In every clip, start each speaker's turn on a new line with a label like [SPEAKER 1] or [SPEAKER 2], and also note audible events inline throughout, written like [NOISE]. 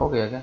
[SPEAKER 1] हो गया क्या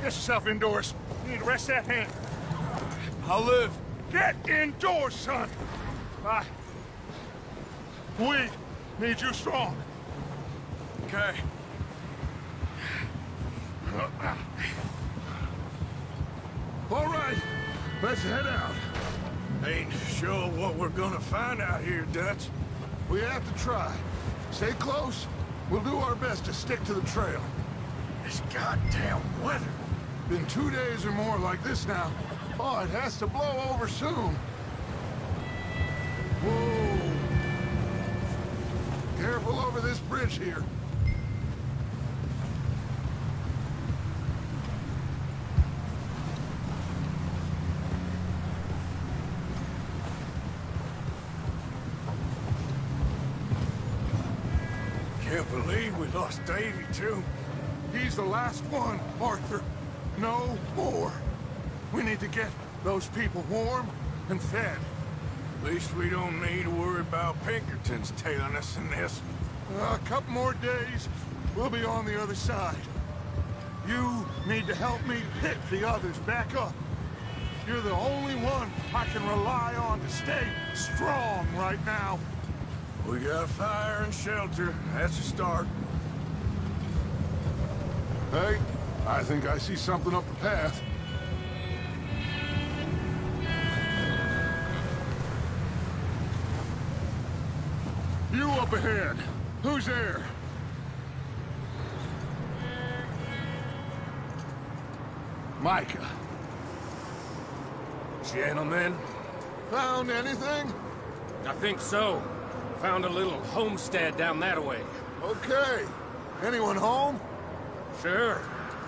[SPEAKER 2] get yourself indoors. You need to rest that hand.
[SPEAKER 3] I'll live.
[SPEAKER 2] Get indoors, son. Bye. We need you strong.
[SPEAKER 3] Okay.
[SPEAKER 2] All right, let's head out.
[SPEAKER 3] Ain't sure what we're gonna find out here, Dutch.
[SPEAKER 2] We have to try. Stay close. We'll do our best to stick to the trail.
[SPEAKER 3] This goddamn weather.
[SPEAKER 2] Been two days or more like this now. Oh, it has to blow over soon. Whoa. Careful over this bridge here.
[SPEAKER 3] Can't believe we lost Davy, too.
[SPEAKER 2] He's the last one, Arthur. No more. We need to get those people warm and fed.
[SPEAKER 3] At least we don't need to worry about Pinkertons tailing us in this.
[SPEAKER 2] A couple more days, we'll be on the other side. You need to help me pick the others back up. You're the only one I can rely on to stay strong right now.
[SPEAKER 3] We got fire and shelter. That's a start.
[SPEAKER 2] Hey, I think I see something up the path. You up ahead. Who's there? Micah.
[SPEAKER 3] Gentlemen,
[SPEAKER 2] Found anything?
[SPEAKER 4] I think so. Found a little homestead down that way.
[SPEAKER 2] Okay. Anyone home?
[SPEAKER 4] Sure.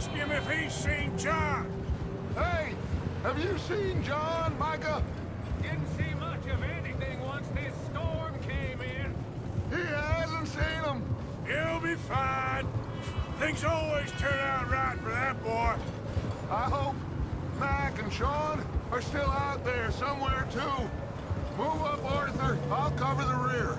[SPEAKER 3] ask him if he's seen John.
[SPEAKER 2] Hey, have you seen John, Micah?
[SPEAKER 4] Didn't see much of anything once this storm came in.
[SPEAKER 2] He hasn't seen him.
[SPEAKER 3] He'll be fine. Things always turn out right for that boy.
[SPEAKER 2] I hope Mac and Sean are still out there somewhere, too. Move up, Arthur. I'll cover the rear.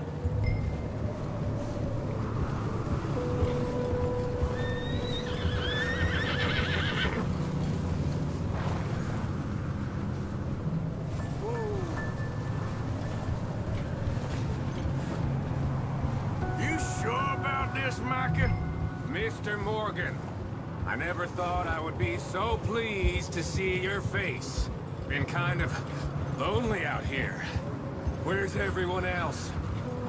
[SPEAKER 4] So pleased to see your face. Been kind of lonely out here. Where's everyone else?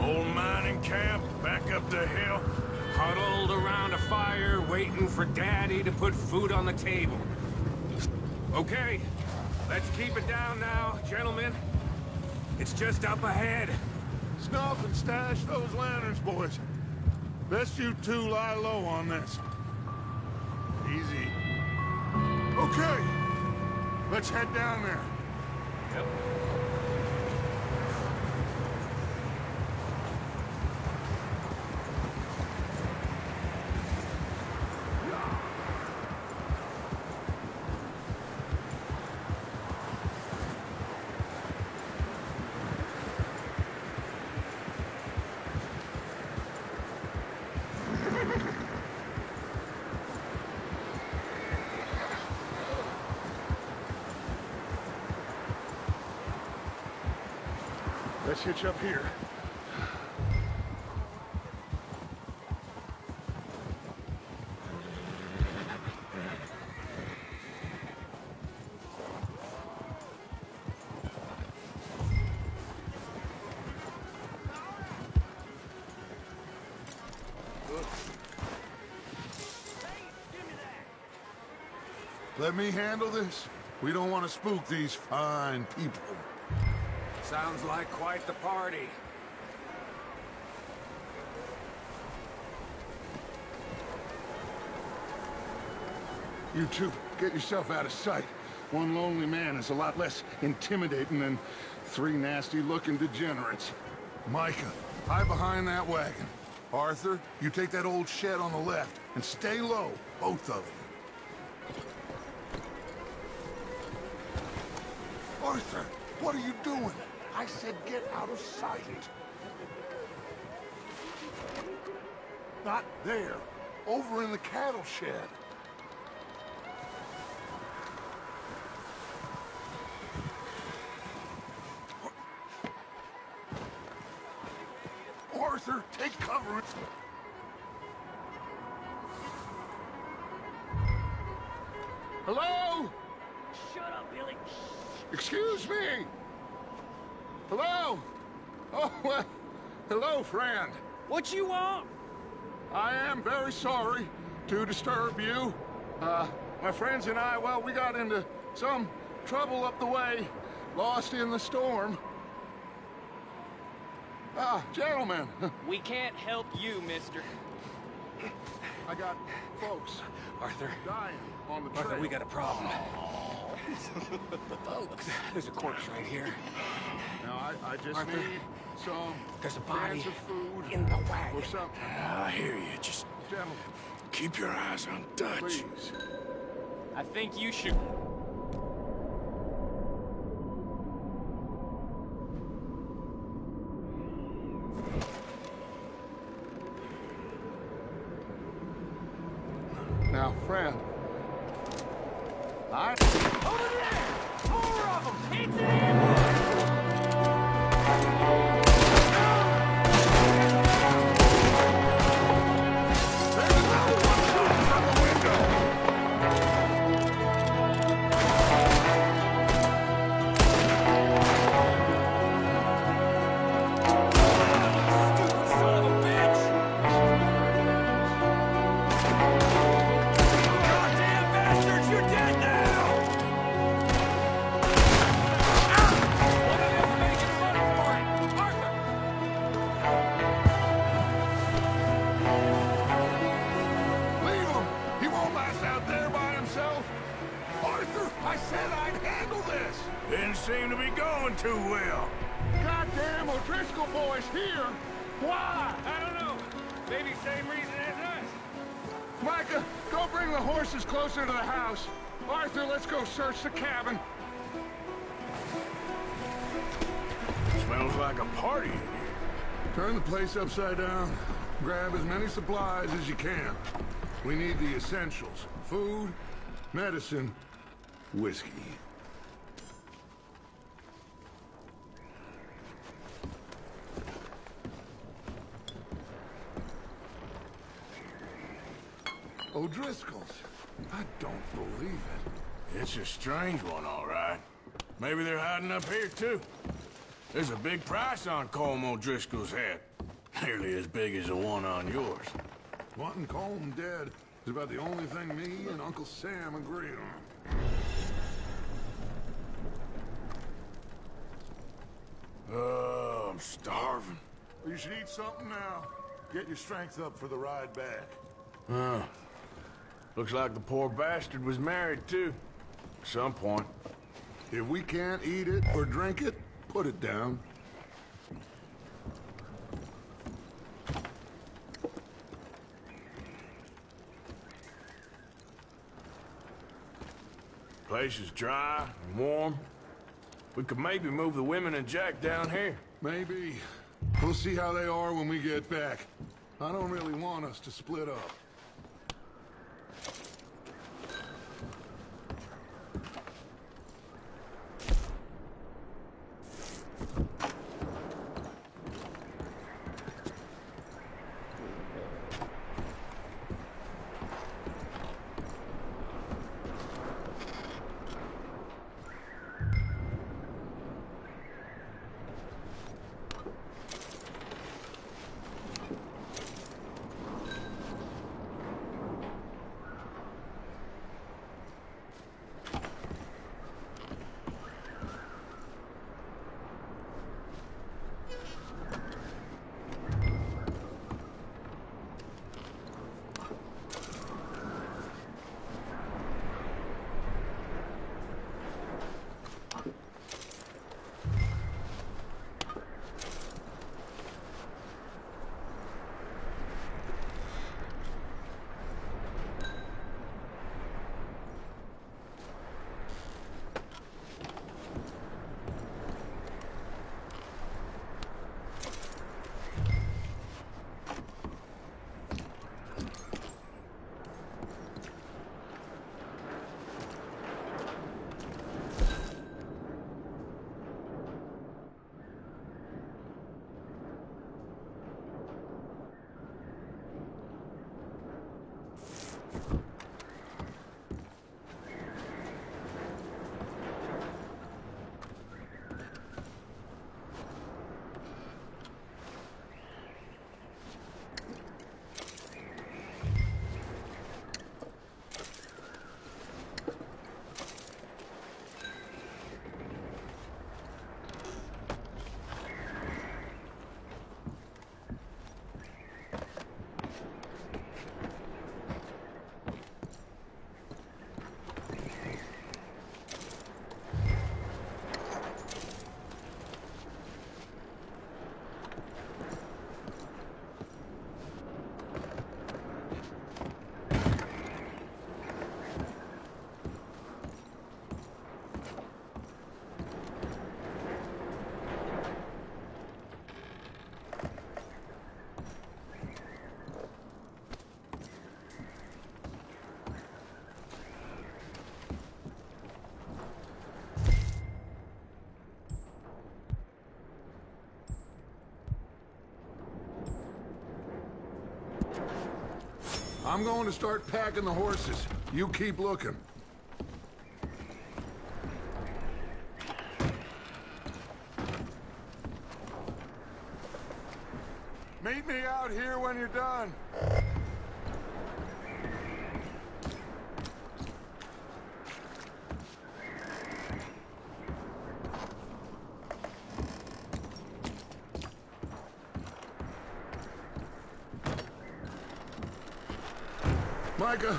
[SPEAKER 3] Old mining camp, back up the hill.
[SPEAKER 4] Huddled around a fire, waiting for Daddy to put food on the table. Okay, let's keep it down now, gentlemen. It's just up ahead.
[SPEAKER 2] Snuff and stash those lanterns, boys. Best you two lie low on this. Easy. Okay, let's head down there.
[SPEAKER 4] Yep.
[SPEAKER 2] Let's up here. Let me handle this. We don't want to spook these fine people.
[SPEAKER 4] Sounds like quite the party.
[SPEAKER 2] You two, get yourself out of sight. One lonely man is a lot less intimidating than three nasty-looking degenerates. Micah, hide behind that wagon. Arthur, you take that old shed on the left, and stay low, both of you. Arthur, what are you doing? I said get out of sight. Not there. Over in the cattle shed. Uh, my friends and I, well, we got into some trouble up the way, lost in the storm. Ah, gentlemen, [LAUGHS]
[SPEAKER 5] We can't help you, mister.
[SPEAKER 2] I got folks
[SPEAKER 4] Arthur,
[SPEAKER 2] dying on the trail.
[SPEAKER 4] Arthur, we got a problem. [LAUGHS] Folks, there's a corpse right here.
[SPEAKER 2] Now, I, I just
[SPEAKER 4] Arthur,
[SPEAKER 2] need some
[SPEAKER 4] There's a body
[SPEAKER 2] of food
[SPEAKER 4] in the wagon.
[SPEAKER 2] or something.
[SPEAKER 3] I hear you. Just
[SPEAKER 2] Gentlemen,
[SPEAKER 3] keep your eyes on Dutch.
[SPEAKER 2] please.
[SPEAKER 5] I think you should.
[SPEAKER 2] Upside down. Grab as many supplies as you can. We need the essentials. Food, medicine, whiskey. O'Driscoll's. I don't believe it.
[SPEAKER 6] It's a strange one, all right. Maybe they're hiding up here, too. There's a big price on Colm O'Driscoll's head. Nearly as big as the one on yours.
[SPEAKER 2] Wanting Colm dead is about the only thing me and Uncle Sam agree on.
[SPEAKER 6] Oh, I'm starving.
[SPEAKER 2] You should eat something now. Get your strength up for the ride back.
[SPEAKER 6] Huh. Looks like the poor bastard was married, too. At some point.
[SPEAKER 2] If we can't eat it or drink it, put it down.
[SPEAKER 6] Place is dry and warm. We could maybe move the women and Jack down here.
[SPEAKER 2] Maybe. We'll see how they are when we get back. I don't really want us to split up. I'm going to start packing the horses. You keep looking. Meet me out here when you're done. Micah,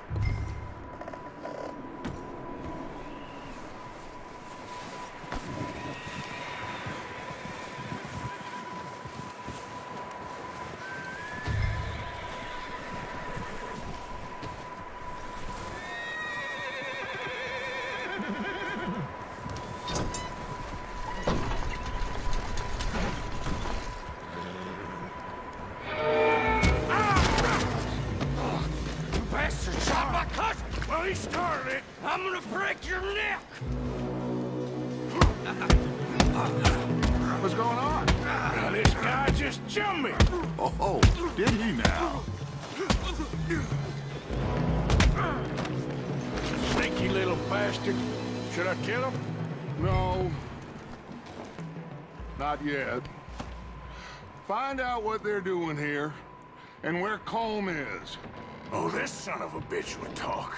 [SPEAKER 6] Restart it, I'm gonna break your neck!
[SPEAKER 2] What's going on?
[SPEAKER 6] Now, this guy just jumped me!
[SPEAKER 2] Oh, oh did he now?
[SPEAKER 6] Sneaky little bastard. Should I kill him?
[SPEAKER 2] No. Not yet. Find out what they're doing here, and where Colm is.
[SPEAKER 6] Oh, this son of a bitch would talk.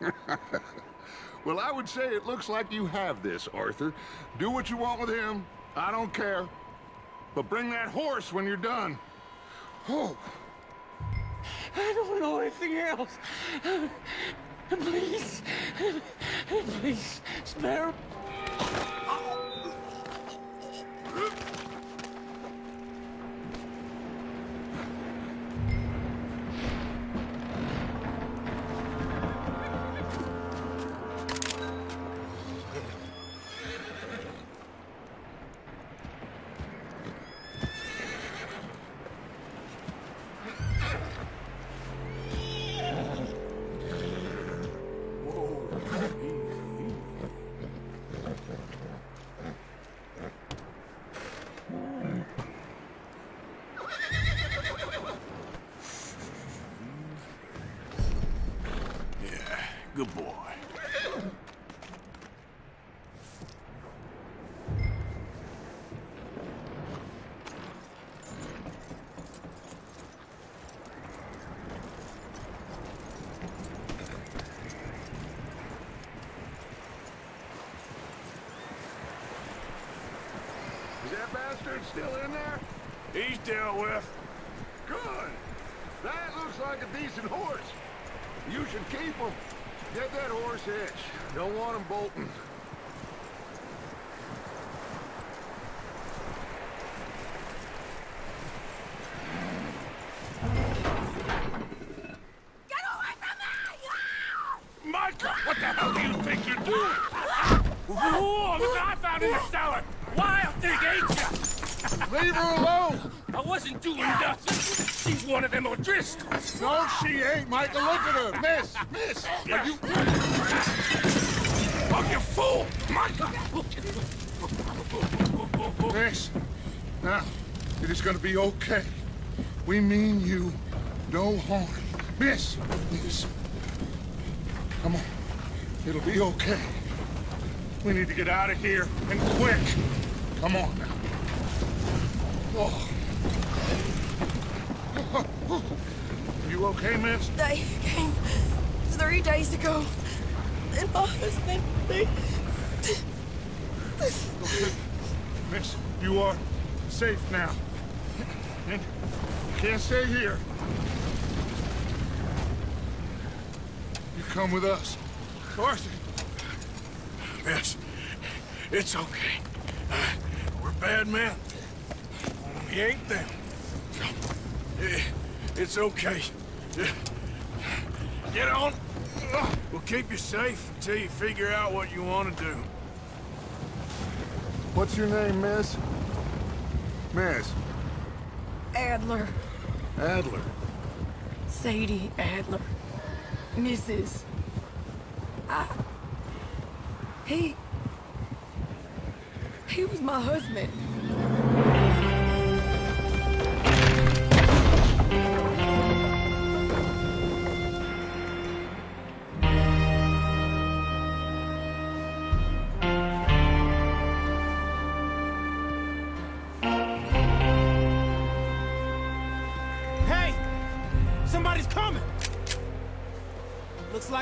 [SPEAKER 7] [LAUGHS]
[SPEAKER 2] Well, I would say it looks like you have this, Arthur. Do what you want with him. I don't care. But bring that horse when you're done. Oh,
[SPEAKER 7] I don't know anything else. Please. Please, spare
[SPEAKER 6] He's
[SPEAKER 2] be okay. We mean you no harm. Miss, miss. Come on. It'll be okay. We need to get out of here, and quick. Come on now. Oh. You okay, miss?
[SPEAKER 8] They came three days ago. And husband, they...
[SPEAKER 2] Miss, you are safe now. And you can't stay here. You come with us. Arthur,
[SPEAKER 6] Miss, it's okay. Uh, we're bad men. We ain't them. Eh, It's okay. Get on. We'll keep you safe until you figure out what you want to do.
[SPEAKER 2] what's your name, miss? Miss
[SPEAKER 8] Adler.
[SPEAKER 2] Adler.
[SPEAKER 8] Sadie Adler. Mrs. I... He... He was my husband.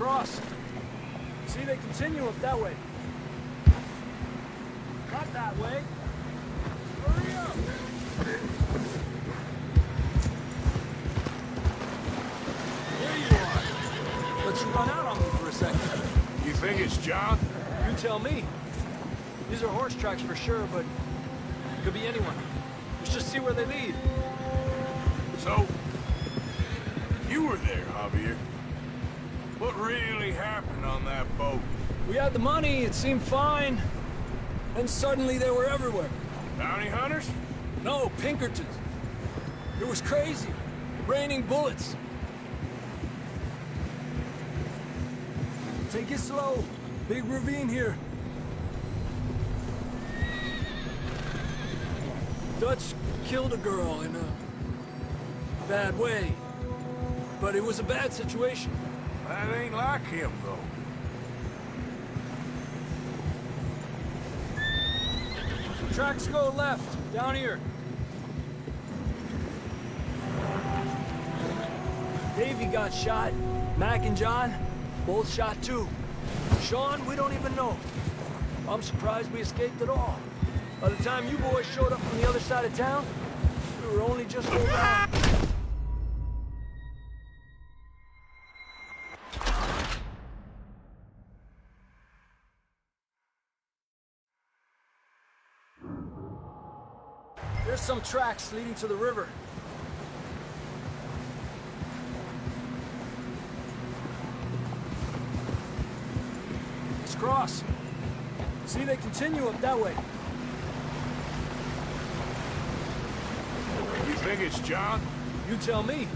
[SPEAKER 9] Let's cross. See, they continue up that way. Not that way. Hurry up! Here you are. Let you run out on me for a second.
[SPEAKER 6] You think it's John?
[SPEAKER 9] You tell me. These are horse tracks for sure, but could be anyone. Let's just see where they lead.
[SPEAKER 6] So, you were there, Javier. What really happened on that boat?
[SPEAKER 9] We had the money, it seemed fine. And suddenly they were everywhere.
[SPEAKER 6] Bounty hunters?
[SPEAKER 9] No, Pinkertons. It was crazy. Raining bullets. Take it slow. Big ravine here. Dutch killed a girl in a bad way. But it was a bad situation.
[SPEAKER 6] That ain't like him, though.
[SPEAKER 9] Tracks go left, down here. Davey got shot. Mac and John, both shot too. Sean, we don't even know. I'm surprised we escaped at all. By the time you boys showed up from the other side of town, we were only just holding some tracks leading to the river. Let's cross. See, they continue up that way.
[SPEAKER 6] You think it's John?
[SPEAKER 9] You tell me.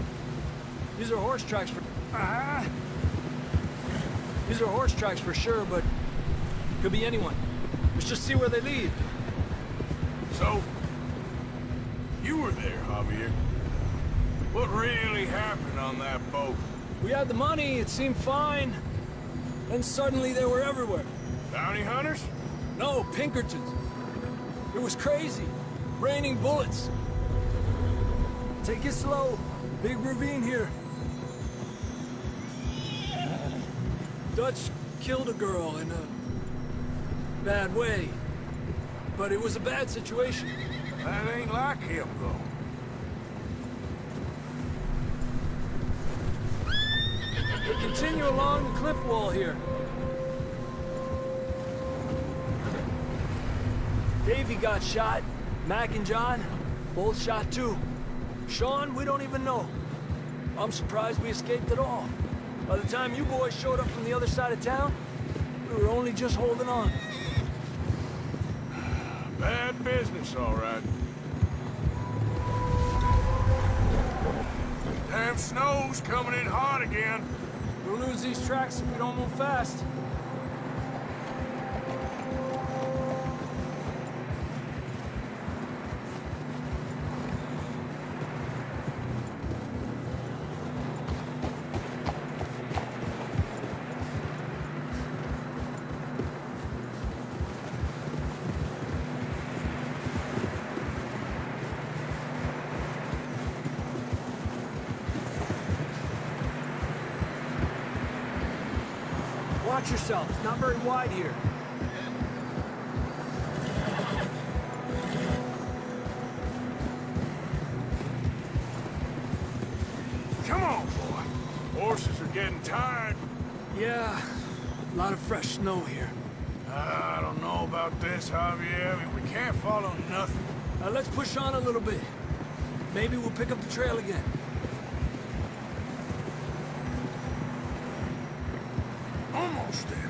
[SPEAKER 9] These are horse tracks for... Ah! These are horse tracks for sure, but... Could be anyone. Let's just see where they lead.
[SPEAKER 6] So, you were there, Javier. What really happened on that boat?
[SPEAKER 9] We had the money, it seemed fine. Then suddenly they were everywhere.
[SPEAKER 6] Bounty hunters?
[SPEAKER 9] No, Pinkertons. It was crazy. Raining bullets. Take it slow. Big ravine here. Dutch killed a girl in a bad way. But it was a bad situation.
[SPEAKER 6] That ain't like him, though.
[SPEAKER 9] We continue along the cliff wall here. Davey got shot. Mac and John, both shot too. Sean, we don't even know. I'm surprised we escaped at all. By the time you boys showed up from the other side of town, we were only just holding on.
[SPEAKER 6] Bad business, all right. Snow's coming in hot again.
[SPEAKER 9] We'll lose these tracks if we don't move fast. Very wide here.
[SPEAKER 6] Come on, boy. Horses are getting tired.
[SPEAKER 9] Yeah, a lot of fresh snow here.
[SPEAKER 6] I don't know about this, Javier. I mean, we can't follow nothing.
[SPEAKER 9] Uh, let's push on a little bit. Maybe we'll pick up the trail again.
[SPEAKER 6] Almost there,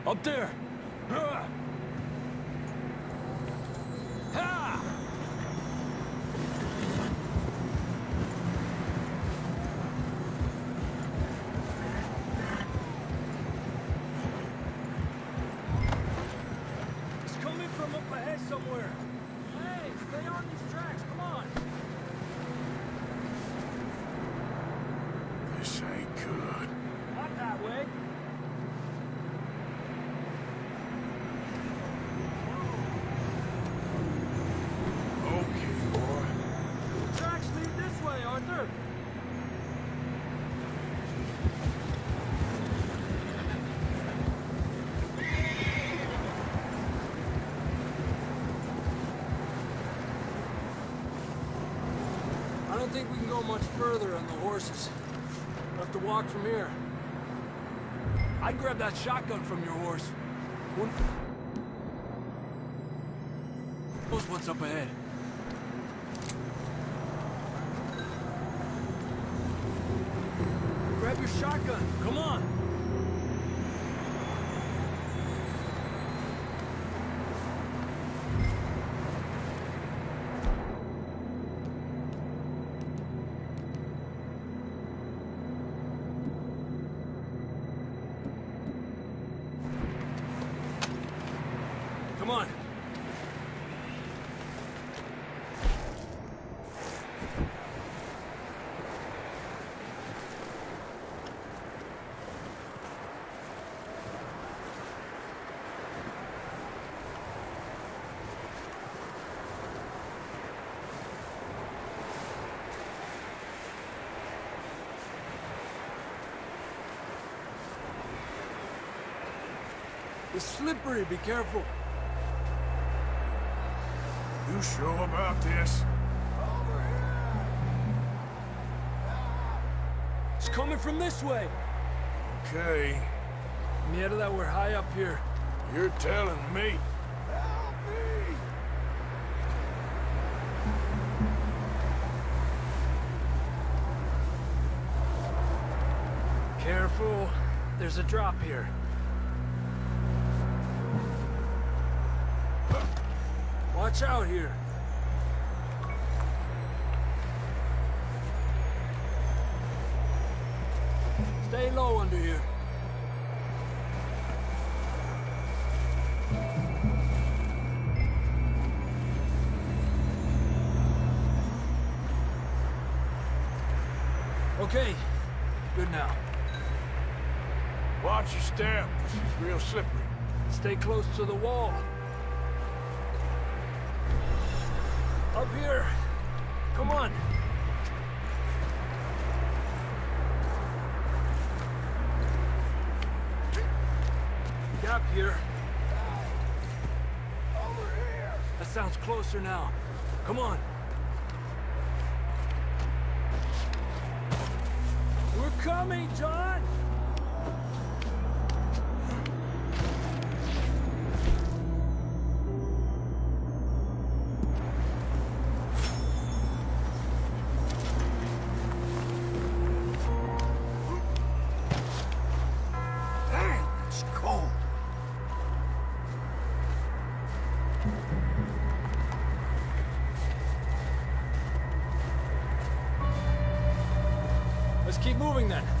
[SPEAKER 9] Up there! Ah! Ha! It's coming from up ahead somewhere. Hey, stay on these tracks, come on!
[SPEAKER 6] This ain't good.
[SPEAKER 9] Not that way.
[SPEAKER 6] Okay, boy.
[SPEAKER 9] The tracks lead this way, Arthur. I don't think we can go much further on the horses. We'll have to walk from here. I'd grab that shotgun from your horse. Wouldn't... Knows what's up ahead. It's slippery, be careful.
[SPEAKER 6] You sure about this?
[SPEAKER 9] It's coming from this way.
[SPEAKER 6] Okay.
[SPEAKER 9] Mierda, we're high up here.
[SPEAKER 6] You're telling me.
[SPEAKER 9] Careful. There's a drop here. Watch out here. Stay low under here. Okay, good now.
[SPEAKER 6] Watch your step. This is real slippery.
[SPEAKER 9] Stay close to the wall. Here. Come on. Gap here. Over here. That sounds closer now. Come on. We're coming, John! Keep moving then.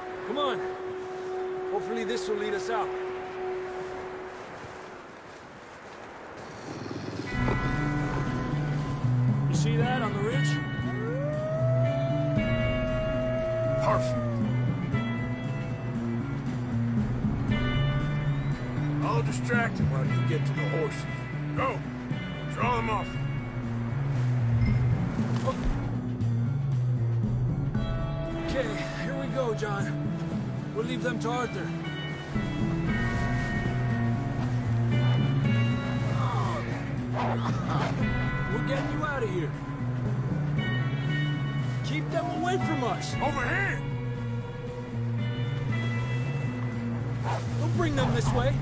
[SPEAKER 9] Come on. Hopefully this will lead us out. You see that on the ridge?
[SPEAKER 6] Perfect. I'll distract him while you get to the horses.
[SPEAKER 9] Leave them to Arthur. We're getting you out of here. Keep them away from us.
[SPEAKER 6] Over here!
[SPEAKER 9] Don't bring them this way.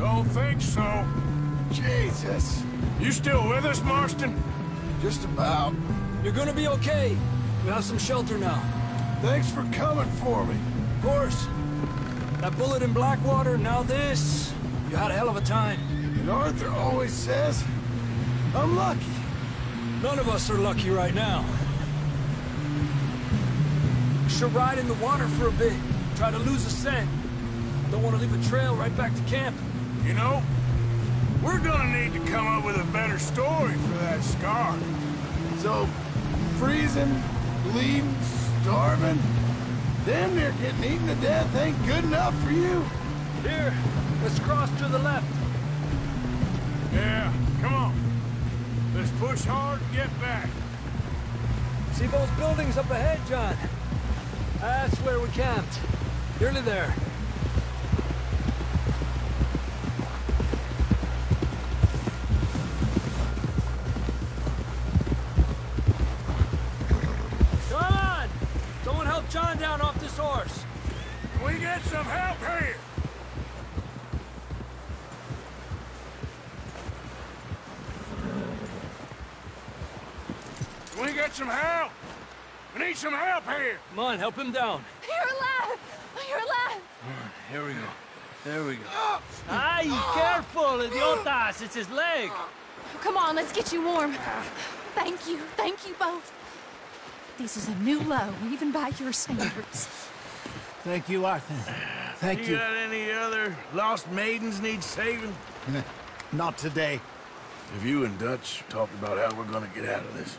[SPEAKER 6] Don't think so.
[SPEAKER 10] Jesus!
[SPEAKER 6] You still with us, Marston?
[SPEAKER 10] Just about.
[SPEAKER 9] You're gonna be okay. We have some shelter now.
[SPEAKER 10] Thanks for coming for me.
[SPEAKER 9] Of course. That bullet in Blackwater, now this. You had a hell of a time.
[SPEAKER 10] And Arthur always says, I'm lucky.
[SPEAKER 9] None of us are lucky right now. Should ride in the water for a bit. Try to lose a scent. Don't want to leave a trail right back to camp.
[SPEAKER 6] You know, we're gonna need to come up with a better story for that scar.
[SPEAKER 10] So, freezing, bleeding, starving, damn near getting eaten to death ain't good enough for you.
[SPEAKER 9] Here, let's cross to the left.
[SPEAKER 6] Yeah, come on. Let's push hard and get back.
[SPEAKER 9] See those buildings up ahead, John? That's where we camped. Nearly there. Come on, help him down.
[SPEAKER 11] You're alive! You're alive!
[SPEAKER 9] Here we go. There we go. Ay, careful, idiotas! It's his leg.
[SPEAKER 12] Come on, let's get you warm. Thank you, thank you both. This is a new low, even by your standards.
[SPEAKER 13] Thank you, Arthur. Thank
[SPEAKER 6] you
[SPEAKER 13] you.
[SPEAKER 6] got any other lost maidens need saving? [LAUGHS]
[SPEAKER 13] Not today.
[SPEAKER 6] Have you and Dutch talked about how we're gonna get out of this?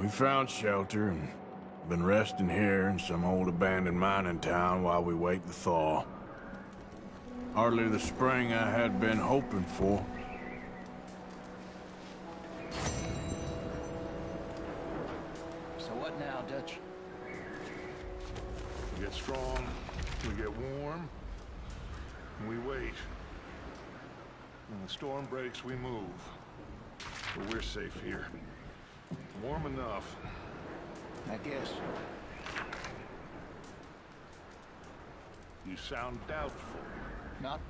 [SPEAKER 6] We found shelter and been resting here in some old abandoned mining town while we wait the thaw. Hardly the spring I had been hoping for.
[SPEAKER 13] So what now, Dutch?
[SPEAKER 2] We get strong, we get warm, and we wait. When the storm breaks, we move. But we're safe here. Warm enough.
[SPEAKER 13] I guess.
[SPEAKER 2] You sound doubtful.
[SPEAKER 13] Not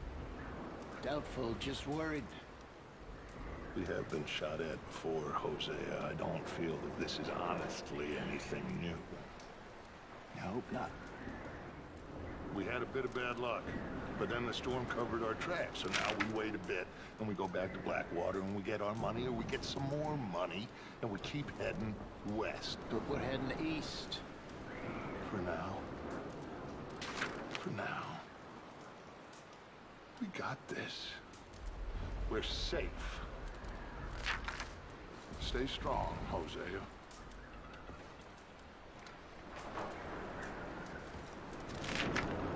[SPEAKER 13] doubtful, just worried.
[SPEAKER 2] We have been shot at before, Hosea. I don't feel that this is honestly anything new.
[SPEAKER 13] I hope not.
[SPEAKER 2] We had a bit of bad luck, but then the storm covered our tracks, so now we wait a bit, and we go back to Blackwater, and we get our money, or we get some more money, and we keep heading west.
[SPEAKER 13] But we're heading east.
[SPEAKER 2] For now. For now. We got this. We're safe. Stay strong, Hosea. あ。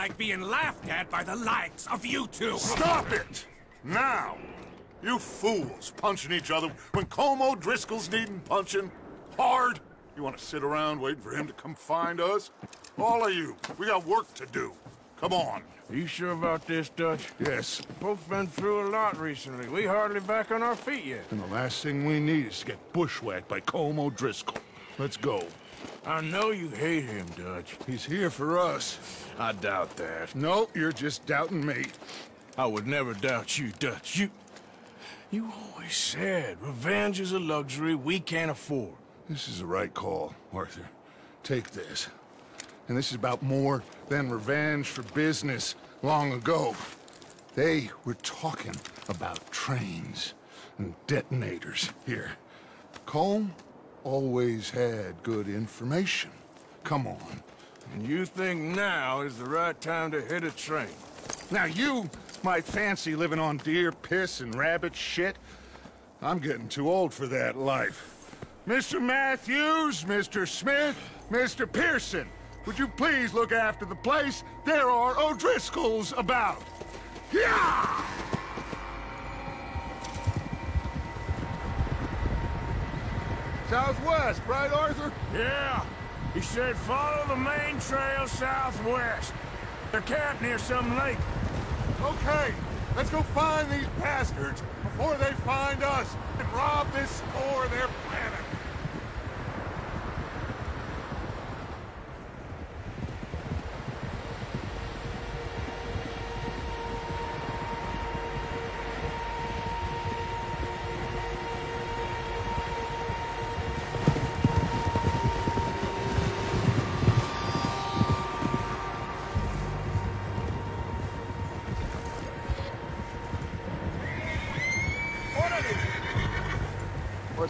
[SPEAKER 4] like being laughed at by the likes of you two.
[SPEAKER 2] Stop it! Now! You fools punching each other when Colm O'Driscoll's needing punching hard. You want to sit around waiting for him to come find us? All of you, we got work to do. Come on.
[SPEAKER 6] Are you sure about this, Dutch?
[SPEAKER 2] Yes.
[SPEAKER 6] Folks been through a lot recently. We hardly back on our feet yet.
[SPEAKER 2] And the last thing we need is to get bushwhacked by Colm O'Driscoll. Let's go.
[SPEAKER 6] I know you hate him, Dutch.
[SPEAKER 2] He's here for us.
[SPEAKER 6] I doubt that.
[SPEAKER 2] No, you're just doubting me.
[SPEAKER 6] I would never doubt you, Dutch. You... You always said revenge is a luxury we can't afford.
[SPEAKER 2] This is the right call, Arthur. Take this. And this is about more than revenge for business long ago. They were talking about trains and detonators here. Colm always had good information. Come on.
[SPEAKER 6] And you think now is the right time to hit a train?
[SPEAKER 2] Now you might fancy living on deer piss and rabbit shit. I'm getting too old for that life. Mr. Matthews, Mr. Smith, Mr. Pearson, would you please look after the place? There are O'Driscolls about. Yeah! Southwest, right, Arthur?
[SPEAKER 6] Yeah. He said follow the main trail southwest. They're camped near some lake.
[SPEAKER 2] Okay, let's go find these bastards before they find us and rob this store of their planet. What's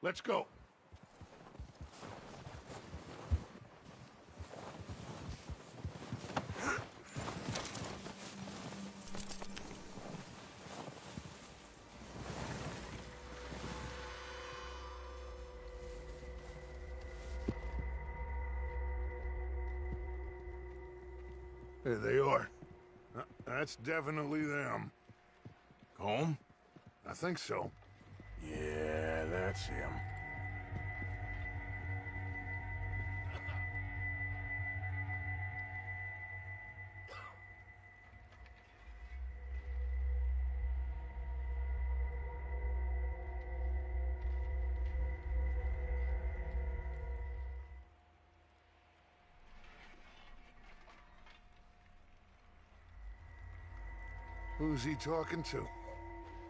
[SPEAKER 2] Let's go. There they are. That's definitely them.
[SPEAKER 6] Home?
[SPEAKER 2] I think so.
[SPEAKER 6] Yeah, that's him.
[SPEAKER 2] Who's he talking to?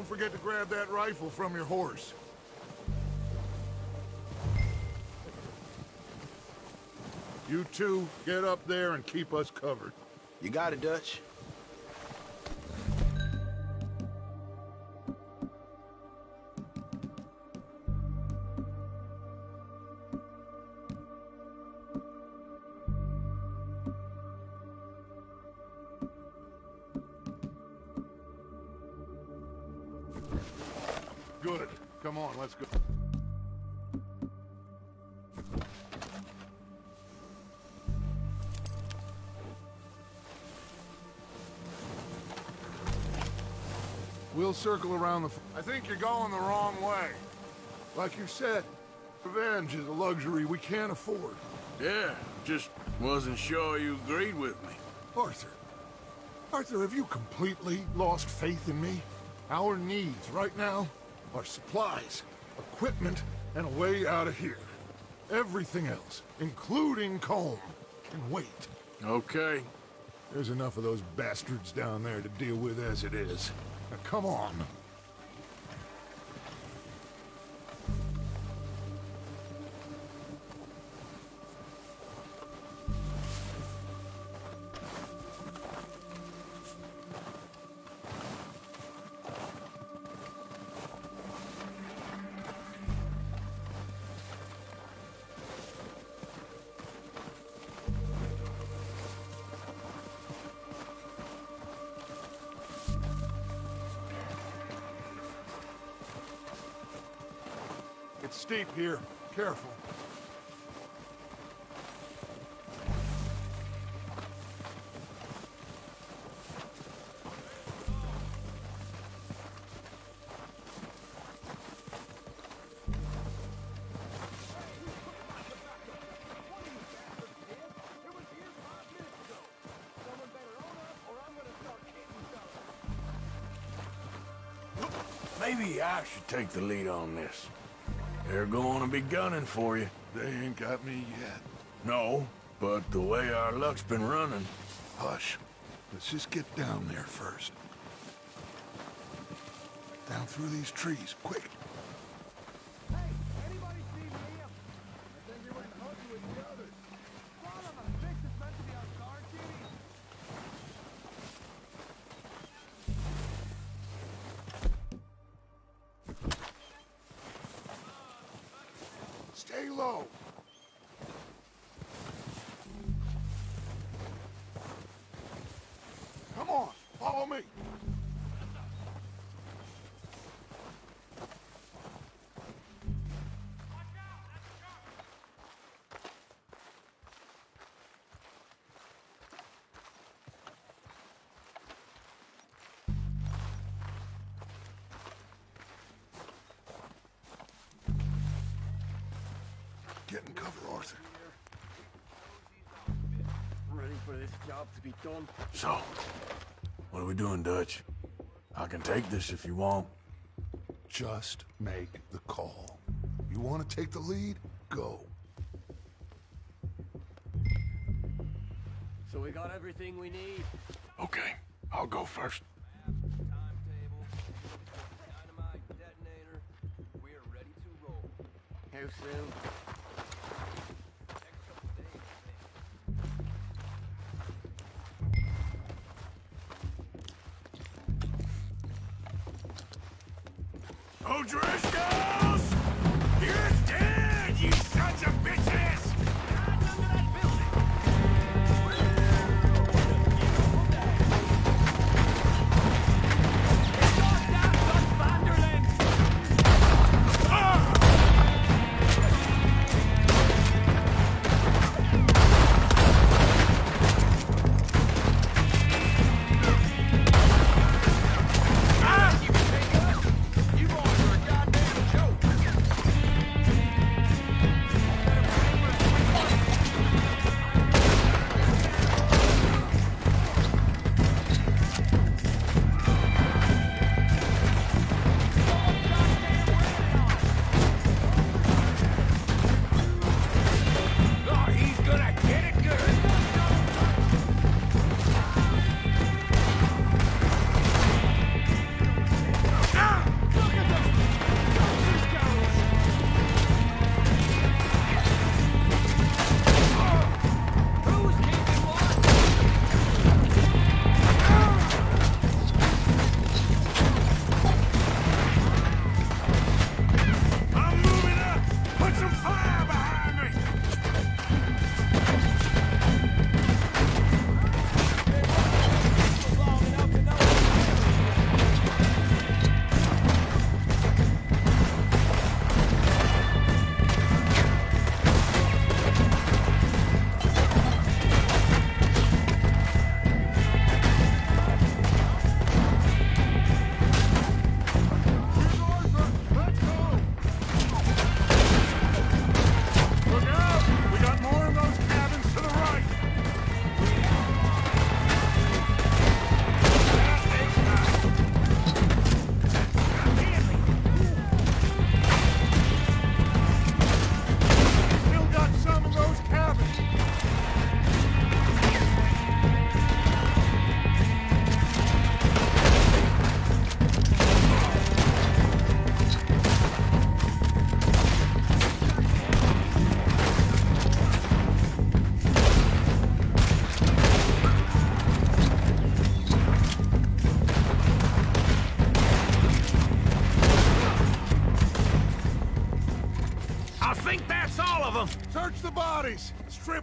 [SPEAKER 2] Don't forget to grab that rifle from your horse. You two, get up there and keep us covered.
[SPEAKER 13] You got it, Dutch.
[SPEAKER 2] Circle around the... f- I think you're going the wrong way. Like you said, revenge is a luxury we can't afford.
[SPEAKER 6] Yeah, just wasn't sure you agreed with me.
[SPEAKER 2] Arthur. Arthur, have you completely lost faith in me? Our needs right now are supplies, equipment, and a way out of here. Everything else, including Colm, can wait.
[SPEAKER 6] Okay.
[SPEAKER 2] There's enough of those bastards down there to deal with as it is. Come on. Here. Careful.
[SPEAKER 6] Maybe I should take the lead on this. They're going to be gunning for you.
[SPEAKER 2] They ain't got me yet.
[SPEAKER 6] No, but the way our luck's been running.
[SPEAKER 2] Hush. Let's just get down there first. Down through these trees, quick.
[SPEAKER 6] We doing, Dutch? I can take this if you want.
[SPEAKER 2] Just make the call. You want to take the lead? Go.
[SPEAKER 14] So we got everything we need.
[SPEAKER 6] Okay, I'll go first.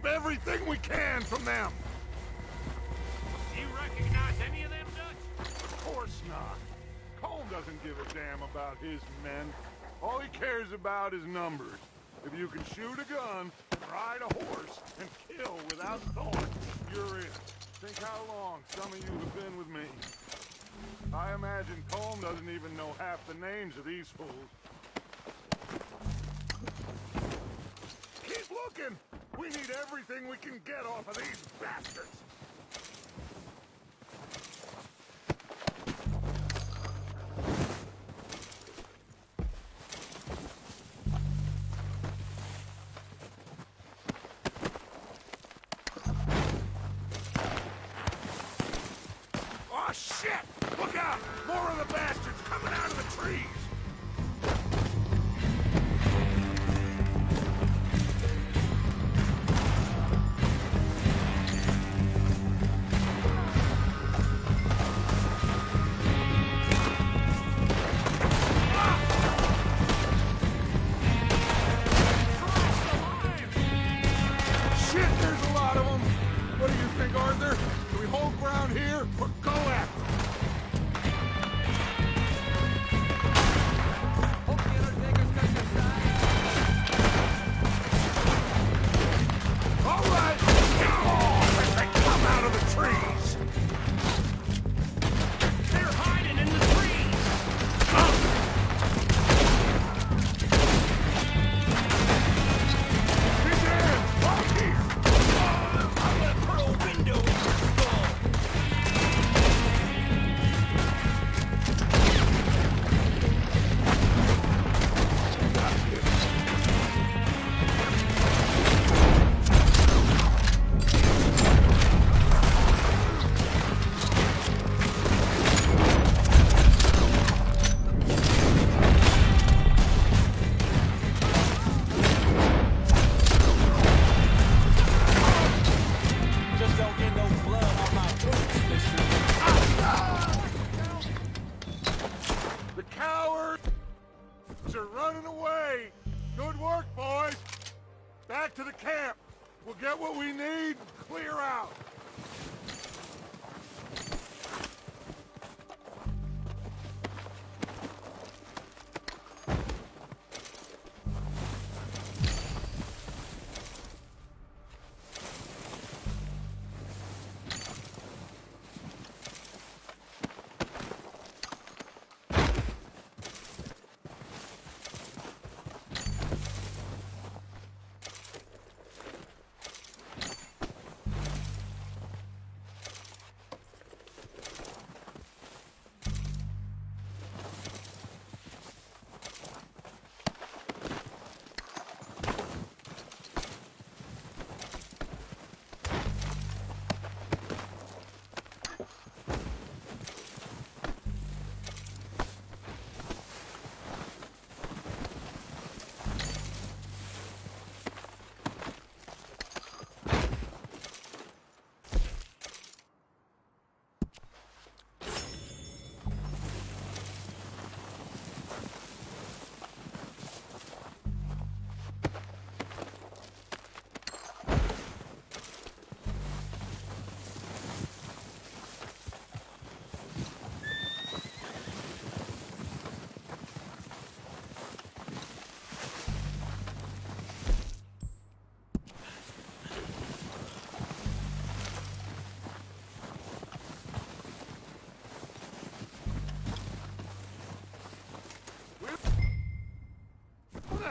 [SPEAKER 3] Everything we can from them!
[SPEAKER 4] You recognize any of them, Dutch?
[SPEAKER 2] Of course not. Colm doesn't give a damn about his men. All he cares about is numbers. If you can shoot a gun, ride a horse, and kill without thought, you're in. Think how long some of you have been with me. I imagine Colm doesn't even know half the names of these fools. We need everything we can get off of these bastards!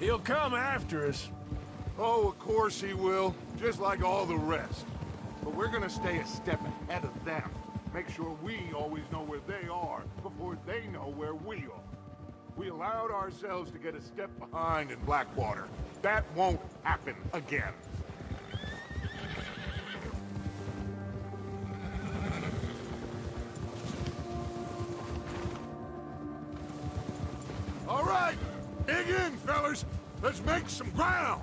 [SPEAKER 6] he'll come after us.
[SPEAKER 2] Oh, of course he will, just like all the rest. But we're gonna stay a step ahead of them. Make sure we always know where they are before they know where we are. We allowed ourselves to get a step behind in Blackwater. That won't happen again. All right, dig in, fellas. Let's make some ground.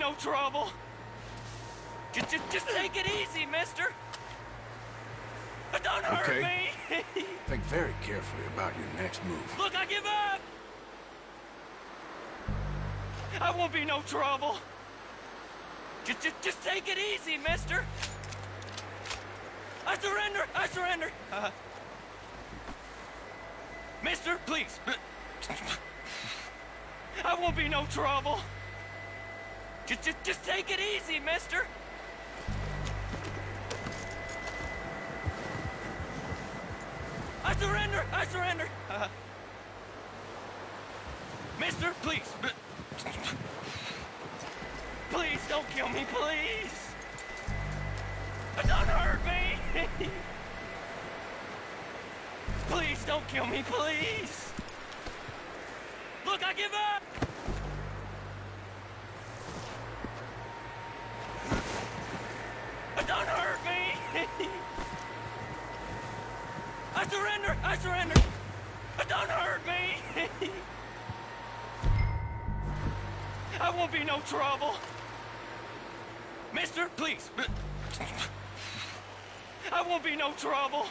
[SPEAKER 14] No trouble. Just, just, just take it easy, mister. Don't hurt
[SPEAKER 10] Okay.
[SPEAKER 14] me. [LAUGHS]
[SPEAKER 10] Think very carefully about your next move.
[SPEAKER 14] Look, I give up! I won't be no trouble. Just, just, just take it easy, mister. I surrender! I surrender! Uh, [LAUGHS] mister, please. [LAUGHS] I won't be no trouble. Just, just, just take it easy, mister. Be no trouble. Mister, please. I won't be no trouble.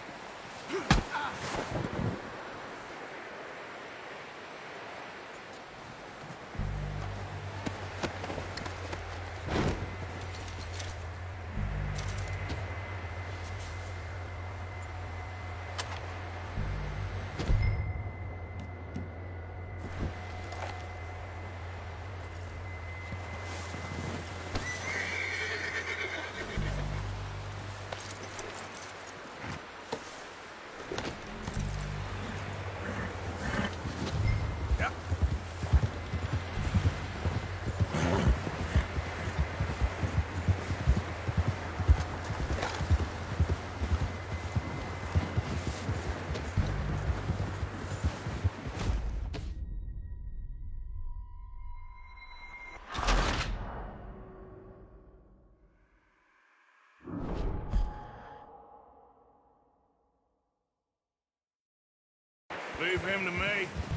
[SPEAKER 6] Him to me.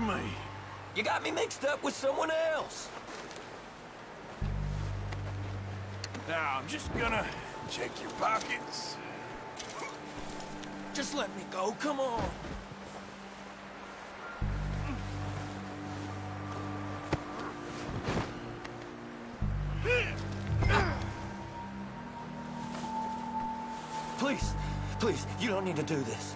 [SPEAKER 14] Me. You got me mixed up with someone else.
[SPEAKER 6] Now, I'm just gonna check your pockets.
[SPEAKER 14] Just let me go, come on. Please, please, you don't need to do this.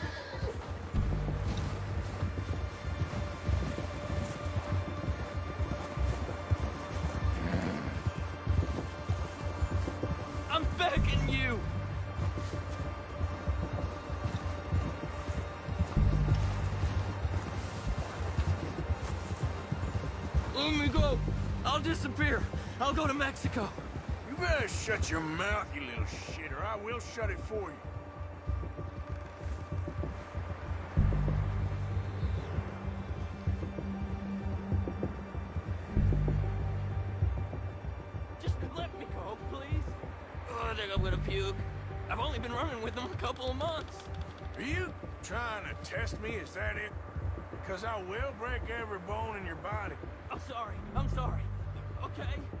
[SPEAKER 14] Go to Mexico.
[SPEAKER 6] You better shut your mouth, you little shit, or I will shut it for you.
[SPEAKER 14] Just let me go, please. Oh, I think I'm gonna puke. I've only been running with them a couple of months.
[SPEAKER 6] Are you trying to test me? Is that it? Because I will break every bone in your body.
[SPEAKER 14] I'm sorry. I'm sorry. Okay?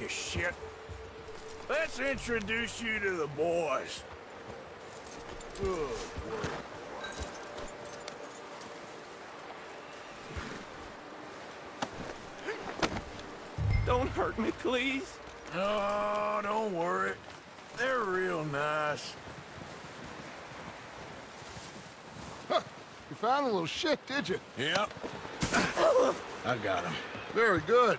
[SPEAKER 6] You sack of shit. Let's introduce you to the boys. Good work.
[SPEAKER 14] Don't hurt me, please.
[SPEAKER 6] Oh, don't worry. They're real nice.
[SPEAKER 2] Huh. You found a little shit, did you?
[SPEAKER 6] Yep. I got him.
[SPEAKER 2] Very good.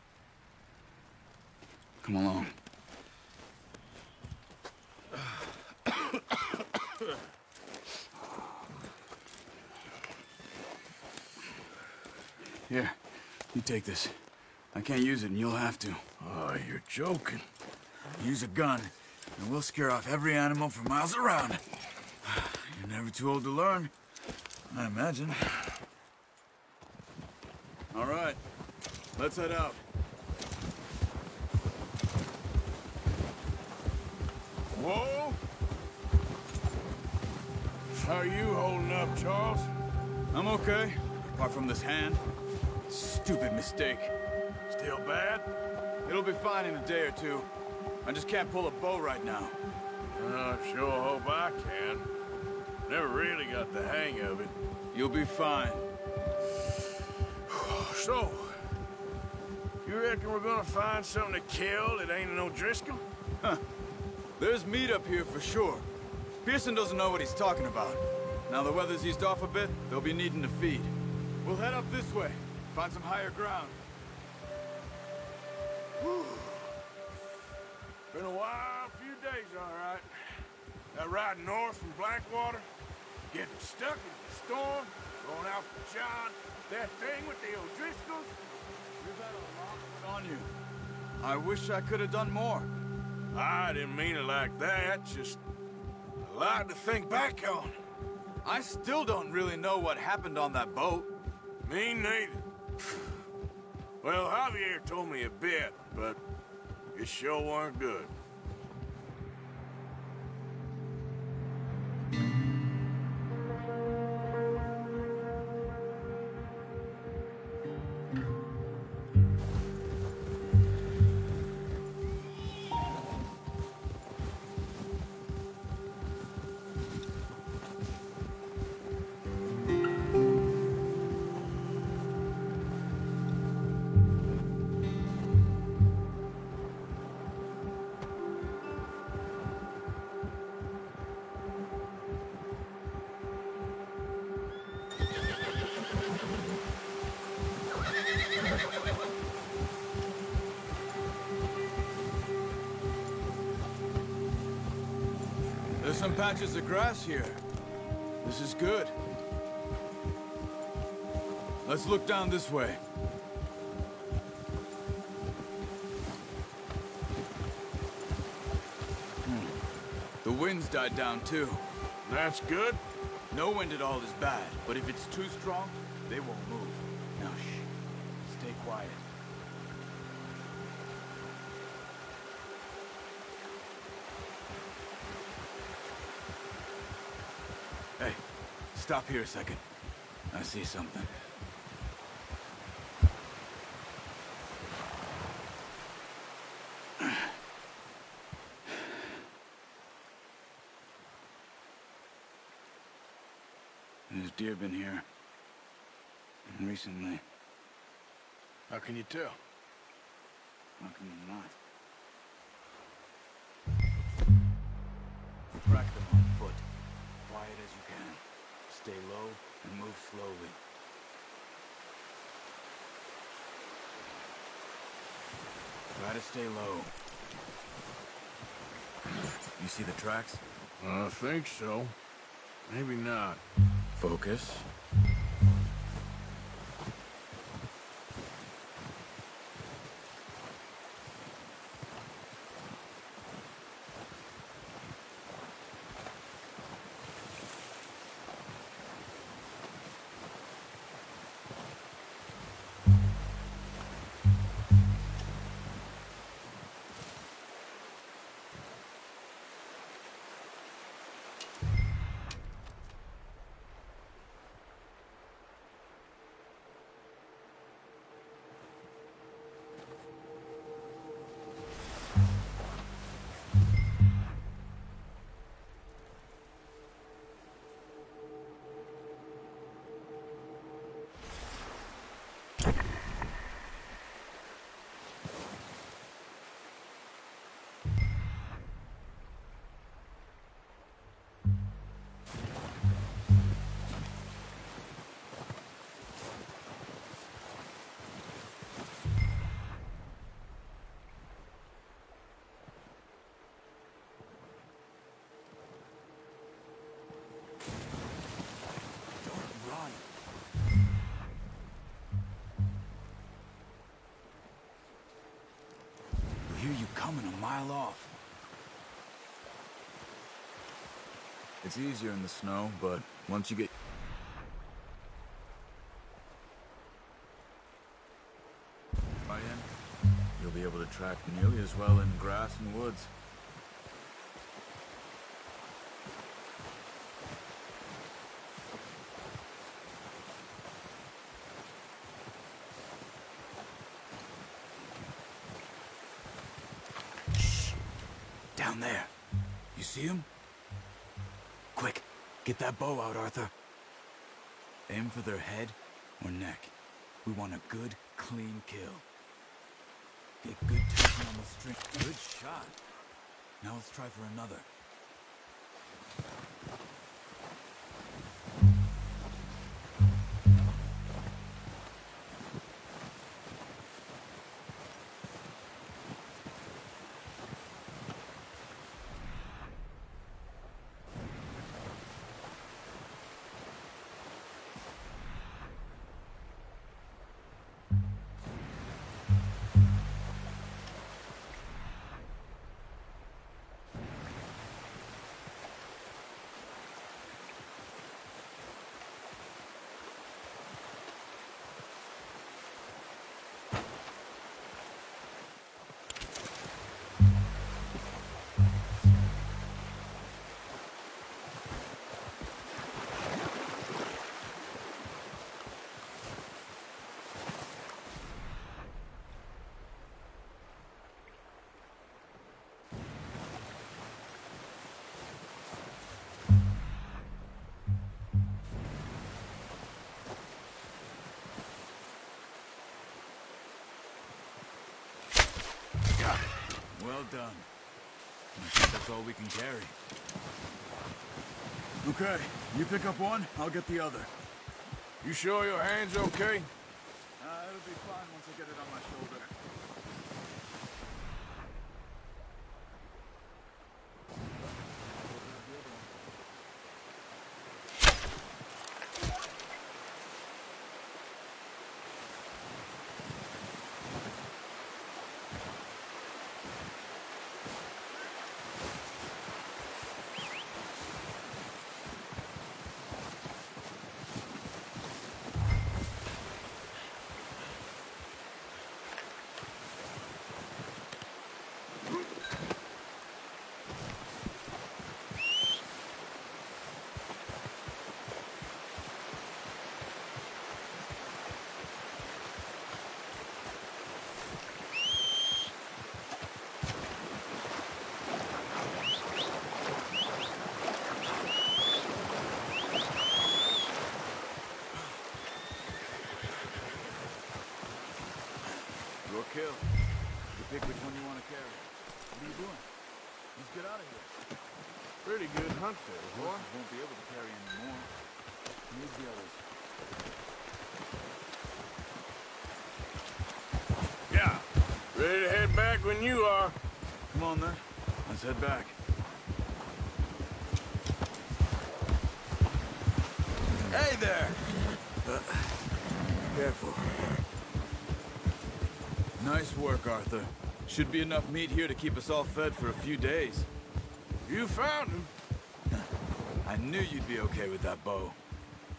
[SPEAKER 15] Come along. Here, you take this. I can't use it, and you'll have to.
[SPEAKER 6] Oh, you're joking.
[SPEAKER 15] Use a gun, and we'll scare off every animal for miles around. You're never too old to learn, I imagine. All right, let's head out.
[SPEAKER 6] Whoa! How are you holding up, Charles?
[SPEAKER 15] I'm okay, apart from this hand. Stupid mistake.
[SPEAKER 6] Still bad?
[SPEAKER 15] It'll be fine in a day or two. I just can't pull a bow right now.
[SPEAKER 6] Uh, I sure hope I can. Never really got the hang of it.
[SPEAKER 15] You'll be fine. [SIGHS]
[SPEAKER 6] So, you reckon we're gonna find something to kill that ain't an O'Driscoll?
[SPEAKER 15] Huh. There's meat up here for sure. Pearson doesn't know what he's talking about. Now the weather's eased off a bit, they'll be needing to feed. We'll head up this way, find some higher ground.
[SPEAKER 6] Whew. Been a wild few days, all right. That ride north from Blackwater, getting stuck in the storm, going out for John, that thing with the O'Driscolls.
[SPEAKER 15] You've had a lot on you. I wish I could have done more.
[SPEAKER 6] I didn't mean it like that, just a lot to think back on.
[SPEAKER 15] I still don't really know what happened on that boat.
[SPEAKER 6] Me neither. [SIGHS] Well, Javier told me a bit, but it sure weren't good.
[SPEAKER 15] Patches of grass here. This is good. Let's look down this way. Hmm. The wind's died down too.
[SPEAKER 6] That's good.
[SPEAKER 15] No wind at all is bad, but if it's too strong, they won't move. Stop here a second. I see something. There's deer been here. Recently.
[SPEAKER 6] How can you tell?
[SPEAKER 15] How can you not? Track them on foot. Quiet as you can. Stay low and move slowly. Try to stay low. You see the tracks?
[SPEAKER 6] I think so. Maybe not.
[SPEAKER 15] Focus. Coming a mile off.
[SPEAKER 16] It's easier in the snow, but once you get... Right in, you'll be able to track nearly as well in grass and woods.
[SPEAKER 15] Down there. You see him? Quick, get that bow out, Arthur. Aim for their head or neck. We want a good, clean kill. Get good on the string. Good shot. Now let's try for another. Well done. I think that's all we can carry. Okay, you pick up one, I'll get the other.
[SPEAKER 6] You sure your hand's okay?
[SPEAKER 15] Uh, it'll be fine once I get it on my shoulder. Your kill. You pick which one you want to carry. What are you doing? Let's get out of here.
[SPEAKER 6] Pretty good hunt there, boy.
[SPEAKER 15] Won't be able to carry any more. Need the others.
[SPEAKER 6] Yeah. Ready to head back when you are.
[SPEAKER 15] Come on then. Let's head back. Hey there! Uh, careful. Nice work, Arthur. Should be enough meat here to keep us all fed for a few days.
[SPEAKER 6] You found him.
[SPEAKER 15] I knew you'd be okay with that bow.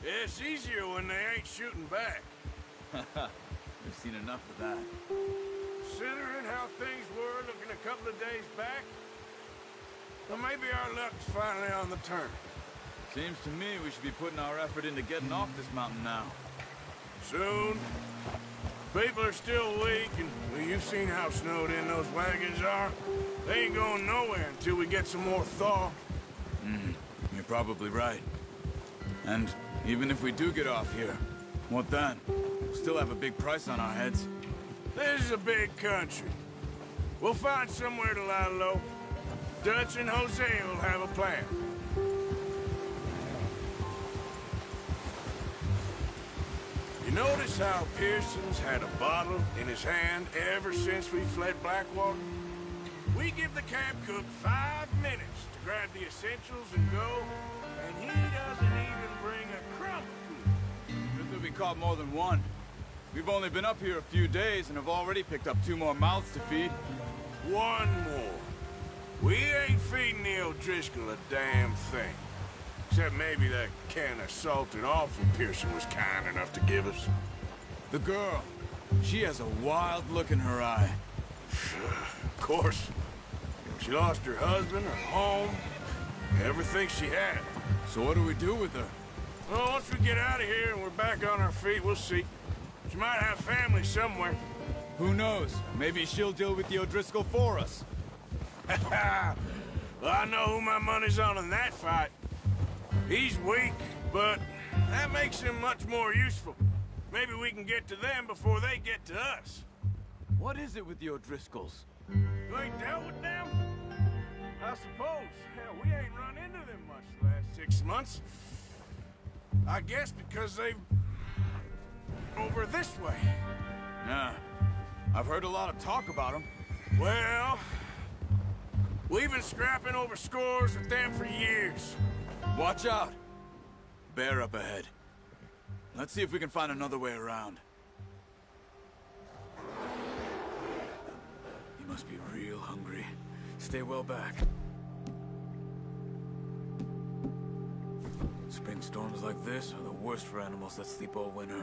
[SPEAKER 6] It's easier when they ain't shooting back. [LAUGHS]
[SPEAKER 15] We've seen enough of that.
[SPEAKER 6] Considering how things were looking a couple of days back, well, maybe our luck's finally on the turn.
[SPEAKER 15] Seems to me we should be putting our effort into getting off this mountain now.
[SPEAKER 6] Soon. People are still weak, and well, you've seen how snowed in those wagons are. They ain't going nowhere until we get some more thaw.
[SPEAKER 15] Probably right. And even if we do get off here, what then? We'll still have a big price on our heads.
[SPEAKER 6] This is a big country. We'll find somewhere to lie low. Dutch and Hosea will have a plan. You notice how Pearson's had a bottle in his hand ever since we fled Blackwater? We give the camp cook five minutes grab the essentials and go, and he doesn't even bring a crumb of food.
[SPEAKER 15] Good that we caught more than one. We've only been up here a few days and have already picked up two more mouths to feed.
[SPEAKER 6] One more. We ain't feeding the O'Driscoll a damn thing. Except maybe that can of salted offal Pearson was kind enough to give us.
[SPEAKER 15] The girl. She has a wild look in her eye. [SIGHS]
[SPEAKER 6] of course. She lost her husband, her home, everything she had.
[SPEAKER 15] So what do we do with her?
[SPEAKER 6] Well, once we get out of here and we're back on our feet, we'll see. She might have family somewhere.
[SPEAKER 15] Who knows? Maybe she'll deal with the O'Driscoll for us. [LAUGHS]
[SPEAKER 6] well, I know who my money's on in that fight. He's weak, but that makes him much more useful. Maybe we can get to them before they get to us.
[SPEAKER 15] What is it with the O'Driscolls?
[SPEAKER 6] You ain't dealt with them? I suppose. Hell, we ain't run into them much the last six months. I guess because they've... over this way.
[SPEAKER 15] Yeah. I've heard a lot of talk about them.
[SPEAKER 6] Well... We've been scrapping over scores with them for years.
[SPEAKER 15] Watch out! Bear up ahead. Let's see if we can find another way around. Must be real hungry. Stay well back. Spring storms like this are the worst for animals that sleep all winter.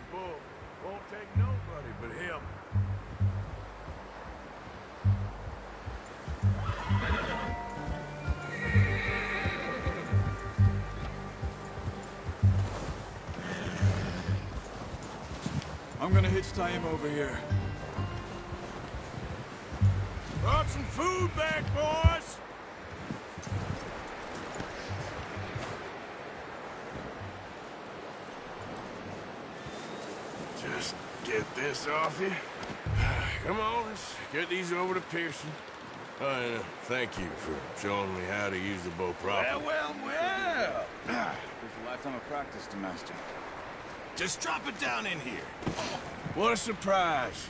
[SPEAKER 6] but him.
[SPEAKER 15] I'm gonna hitch Taim over here.
[SPEAKER 6] Brought some food back, boys! Just get this off you. [SIGHS] Come on, let's get these over to Pearson. And, uh, thank you for showing me how to use the bow properly.
[SPEAKER 10] Well, well, well. [CLEARS THROAT]
[SPEAKER 15] There's a lifetime of practice to master.
[SPEAKER 10] Just drop it down in here.
[SPEAKER 6] What a surprise.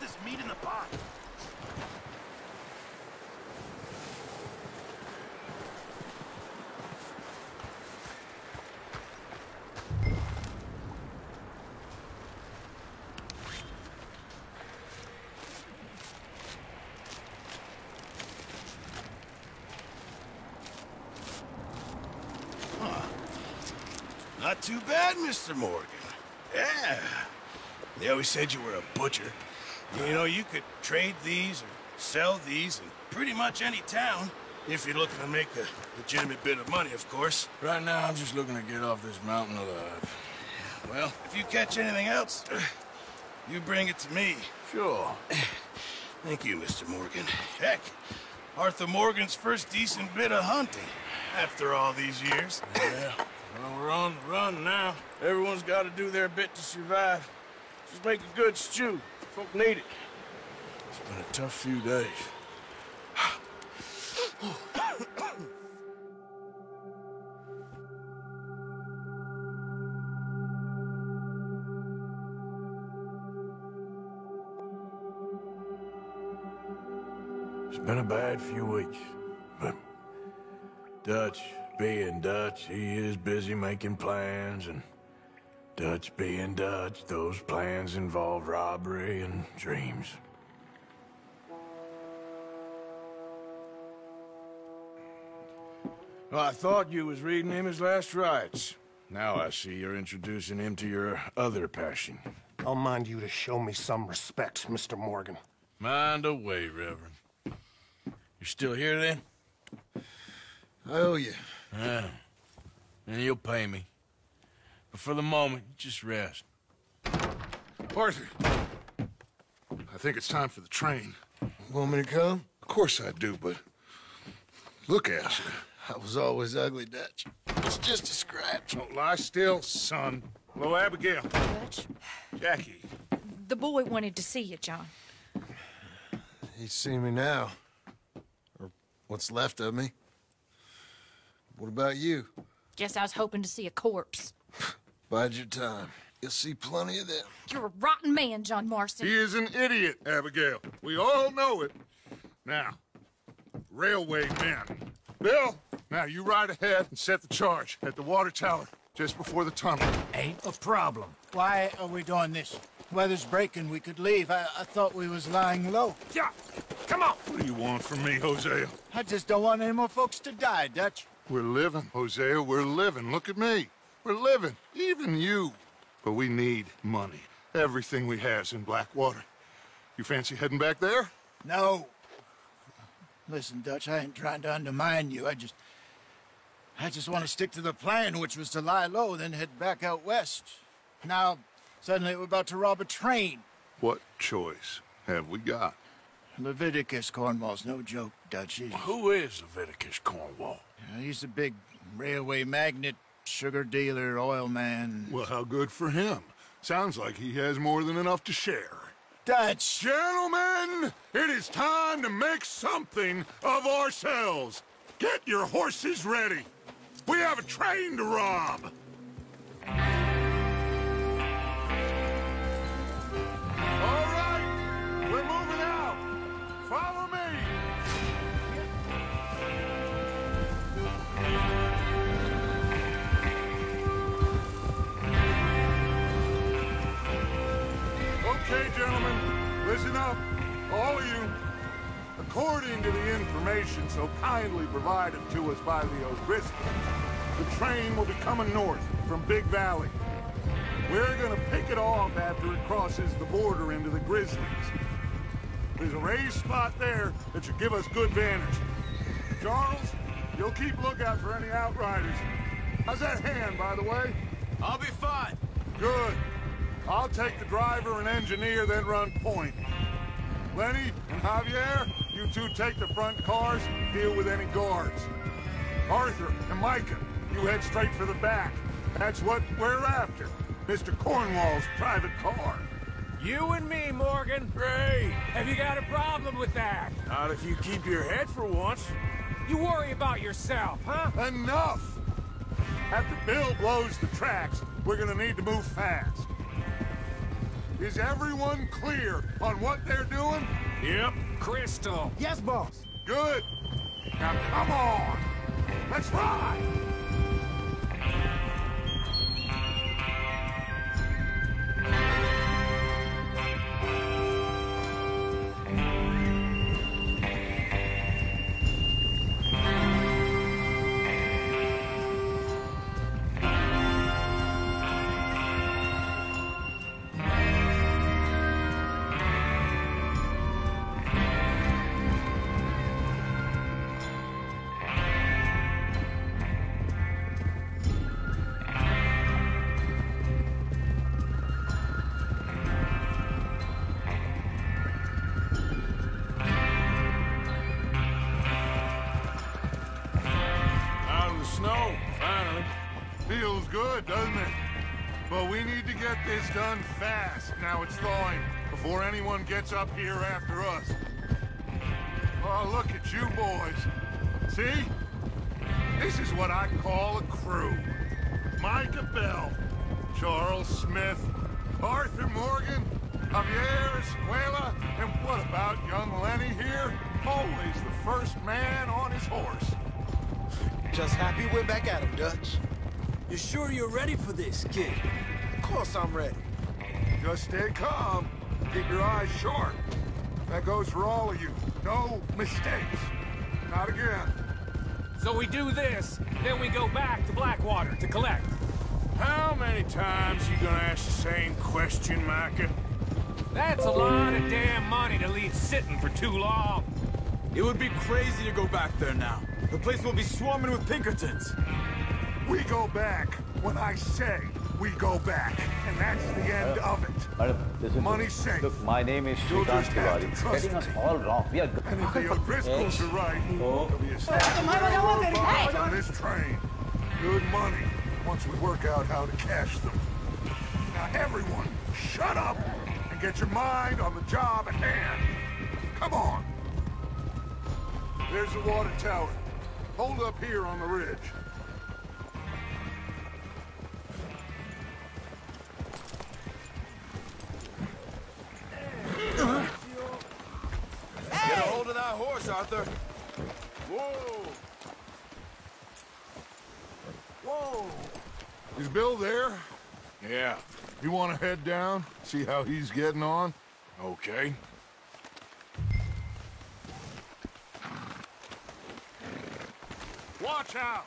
[SPEAKER 10] this meat in the pot. Not too bad, Mr. Morgan. Yeah. They always said you were a butcher. You know, you could trade these or sell these in pretty much any town. If you're looking to make a legitimate bit of money, of course.
[SPEAKER 6] Right now, I'm just looking to get off this mountain alive.
[SPEAKER 10] Well, if you catch anything else, you bring it to me.
[SPEAKER 6] Sure.
[SPEAKER 10] Thank you, Mr. Morgan. Heck, Arthur Morgan's first decent bit of hunting after all these years.
[SPEAKER 6] Yeah. Well, we're on the run now. Everyone's got to do their bit to survive. Just make a good stew. Folk need it. It's been a tough few days. It's been a bad few weeks, but Dutch being Dutch, he is busy making plans, and Dutch being Dutch, those plans involve robbery and dreams. Well, I thought you was reading him his last rites. Now I see you're introducing him to your other passion.
[SPEAKER 17] I'll mind you to show me some respect, Mr. Morgan.
[SPEAKER 6] Mind away, Reverend. You're still here, then?
[SPEAKER 3] I owe you.
[SPEAKER 6] Yeah. Ah. And you'll pay me. But for the moment, just rest.
[SPEAKER 2] Arthur, I think it's time for the train.
[SPEAKER 3] Want me to come?
[SPEAKER 2] Of course I do, but look at you.
[SPEAKER 3] I was always ugly, Dutch. It's just a scratch.
[SPEAKER 2] Don't lie still, son. Hello, Abigail.
[SPEAKER 12] Dutch,
[SPEAKER 2] Jackie.
[SPEAKER 12] the boy wanted to see you, John.
[SPEAKER 3] He's seen me now. Or what's left of me. What about you?
[SPEAKER 12] Guess I was hoping to see a corpse. [LAUGHS]
[SPEAKER 3] Bide your time. You'll see plenty of them.
[SPEAKER 12] You're a rotten man, John Marston.
[SPEAKER 2] He is an idiot, Abigail. We all know it. Now, railway men. Bill, now you ride ahead and set the charge at the water tower just before the tunnel.
[SPEAKER 13] Ain't a problem. Why are we doing this? Weather's breaking. We could leave. I, I thought we was lying low.
[SPEAKER 2] Yeah, come on. What do you want from me, Hosea?
[SPEAKER 13] I just don't want any more folks to die, Dutch.
[SPEAKER 2] We're living, Hosea. We're living. Look at me. We're living. Even you. But we need money. Everything we has in Blackwater. You fancy heading back there?
[SPEAKER 13] No. Listen, Dutch, I ain't trying to undermine you. I just... I just want to stick to the plan, which was to lie low, then head back out west. Now, suddenly we're about to rob a train.
[SPEAKER 2] What choice have we got?
[SPEAKER 13] Leviticus Cornwall's no joke, Dutch. He's,
[SPEAKER 6] Who is Leviticus Cornwall?
[SPEAKER 13] he's a big railway magnate, sugar dealer, oil man.
[SPEAKER 2] Well, how good for him. Sounds like he has more than enough to share.
[SPEAKER 13] Dutch!
[SPEAKER 2] Gentlemen, it is time to make something of ourselves. Get your horses ready. We have a train to rob. Up, all of you. According to the information so kindly provided to us by the O'Driscolls, the train will be coming north from Big Valley. We're gonna pick it off after it crosses the border into the Grizzlies. There's a raised spot there that should give us good vantage. Charles, you'll keep lookout for any outriders. How's that hand, by the way?
[SPEAKER 15] I'll be fine.
[SPEAKER 2] Good. I'll take the driver and engineer, then run point. Lenny and Javier, you two take the front cars, deal with any guards. Arthur and Micah, you head straight for the back. That's what we're after. Mr. Cornwall's private car.
[SPEAKER 5] You and me, Morgan.
[SPEAKER 6] Great.
[SPEAKER 5] Have you got a problem with that?
[SPEAKER 6] Not if you keep your head for once.
[SPEAKER 5] You worry about yourself, huh?
[SPEAKER 2] Enough! After Bill blows the tracks, we're gonna need to move fast. Is everyone clear on what they're doing?
[SPEAKER 6] Yep.
[SPEAKER 5] Crystal.
[SPEAKER 3] Yes, boss.
[SPEAKER 2] Good. Now come on. Let's ride. Gets up here after us. Oh, look at you boys. See? This is what I call a crew. Micah Bell, Charles Smith, Arthur Morgan, Javier Escuella, and what about young Lenny here? Always the first man on his horse.
[SPEAKER 10] Just happy we're back at him, Dutch.
[SPEAKER 15] You sure you're ready for this, kid?
[SPEAKER 10] Of course I'm ready.
[SPEAKER 2] Just stay calm. Keep your eyes sharp. That goes for all of you. No mistakes. Not again.
[SPEAKER 4] So we do this, then we go back to Blackwater to collect.
[SPEAKER 6] How many times you gonna ask the same question, Micah?
[SPEAKER 4] That's a lot of damn money to leave sitting for too long.
[SPEAKER 15] It would be crazy to go back there now. The place will be swarming with Pinkertons.
[SPEAKER 2] We go back when I say we go back. And that's the end of it.
[SPEAKER 18] Madam, listen
[SPEAKER 2] Money safe.
[SPEAKER 18] Look, my name is
[SPEAKER 2] You'll
[SPEAKER 18] Shrikant
[SPEAKER 2] just have to
[SPEAKER 18] Tiwari. Getting us all wrong. We are...
[SPEAKER 2] And if the O'Driscolls are right,
[SPEAKER 18] Oh.
[SPEAKER 2] there'll be a stack on this train. Good money, once we work out how to cash them. Now everyone, shut up and get your mind on the job at hand. Come on. There's the water tower. Hold up here on the ridge.
[SPEAKER 15] Get a hold of that horse, Arthur.
[SPEAKER 2] Whoa! Whoa! Is Bill there?
[SPEAKER 6] Yeah.
[SPEAKER 2] You want to head down, see how he's getting on?
[SPEAKER 6] Okay.
[SPEAKER 2] Watch out!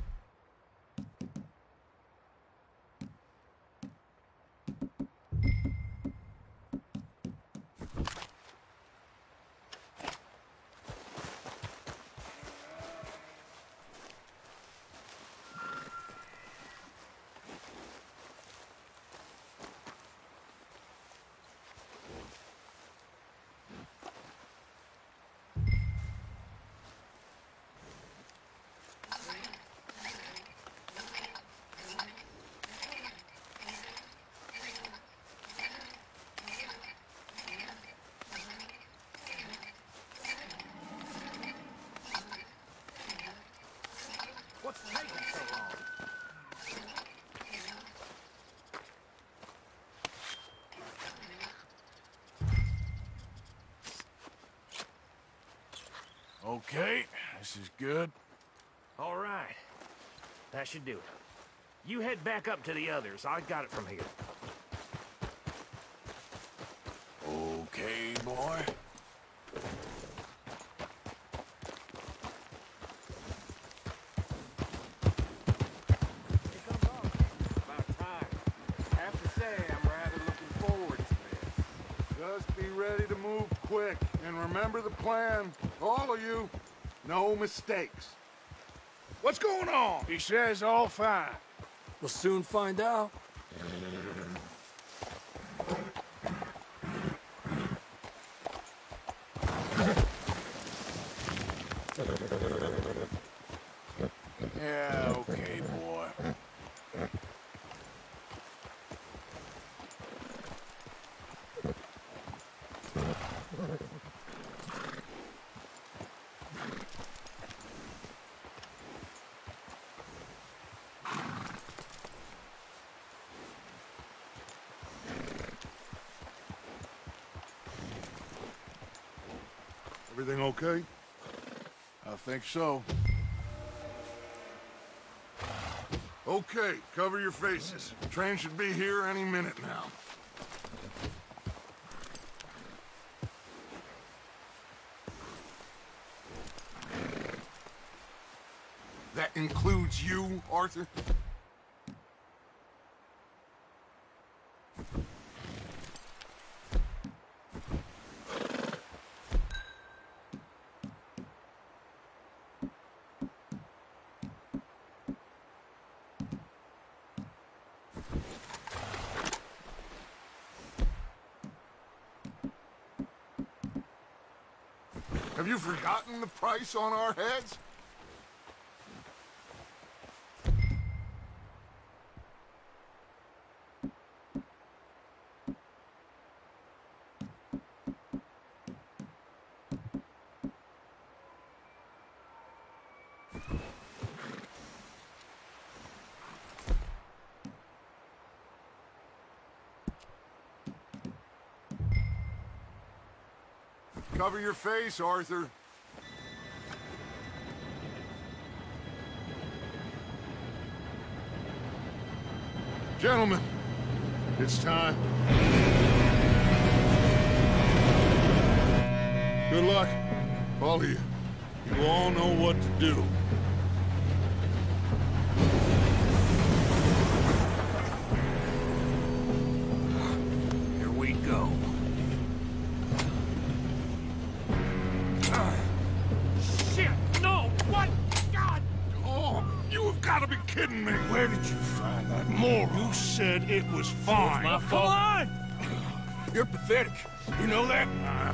[SPEAKER 6] Okay, this is good.
[SPEAKER 3] All right. That should do it. You head back up to the others. I got it from here.
[SPEAKER 6] Okay, boy.
[SPEAKER 4] About time. Have to say, I'm rather looking forward to this.
[SPEAKER 2] Just be ready to move quick. And remember the plan. All of you, no mistakes. What's going on?
[SPEAKER 6] He says all fine.
[SPEAKER 9] We'll soon find out.
[SPEAKER 6] okay?
[SPEAKER 19] I think so.
[SPEAKER 2] Okay, cover your faces. The train should be here any minute now. That includes you, Arthur? putting the price on our heads? Cover your face, Arthur. Gentlemen, it's time. Good luck, all of you. You all know what to do. gotta be kidding me.
[SPEAKER 6] Where did you find that moron?
[SPEAKER 2] You said it was fine.
[SPEAKER 6] So my fault.
[SPEAKER 2] Come on!
[SPEAKER 6] You're pathetic. You know that? Uh,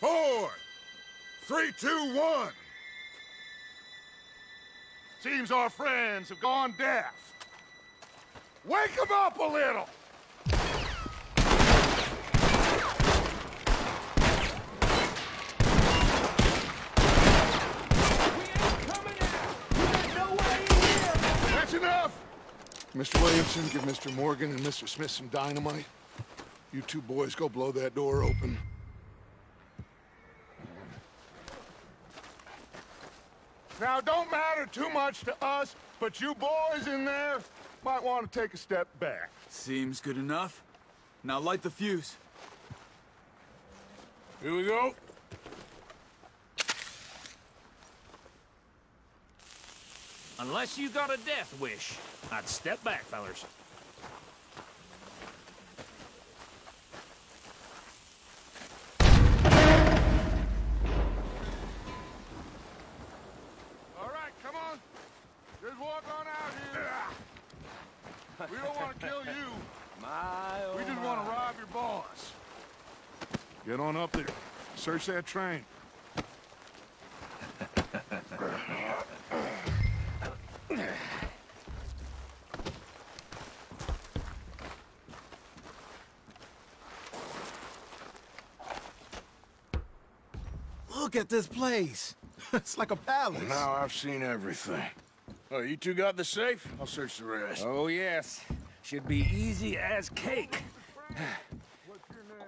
[SPEAKER 2] Four. Three, two, one. Seems our friends have gone deaf. Wake them up a little. We ain't coming out! That's enough. Mr. Williamson, give Mr. Morgan and Mr. Smith some dynamite. You two boys go blow that door open. Now, don't matter too much to us, but you boys in there might want to take a step back.
[SPEAKER 15] Seems good enough. Now light the fuse.
[SPEAKER 6] Here we go.
[SPEAKER 4] Unless you got a death wish, I'd step back, fellers.
[SPEAKER 2] We don't want to kill you.
[SPEAKER 4] My, oh
[SPEAKER 2] We just want to rob your boss. Get on up there. Search that train.
[SPEAKER 13] Look at this place. [LAUGHS] it's like a palace.
[SPEAKER 6] Now I've seen everything. Oh, you two got the safe? I'll search the rest.
[SPEAKER 5] Oh, yes. Should be easy as cake.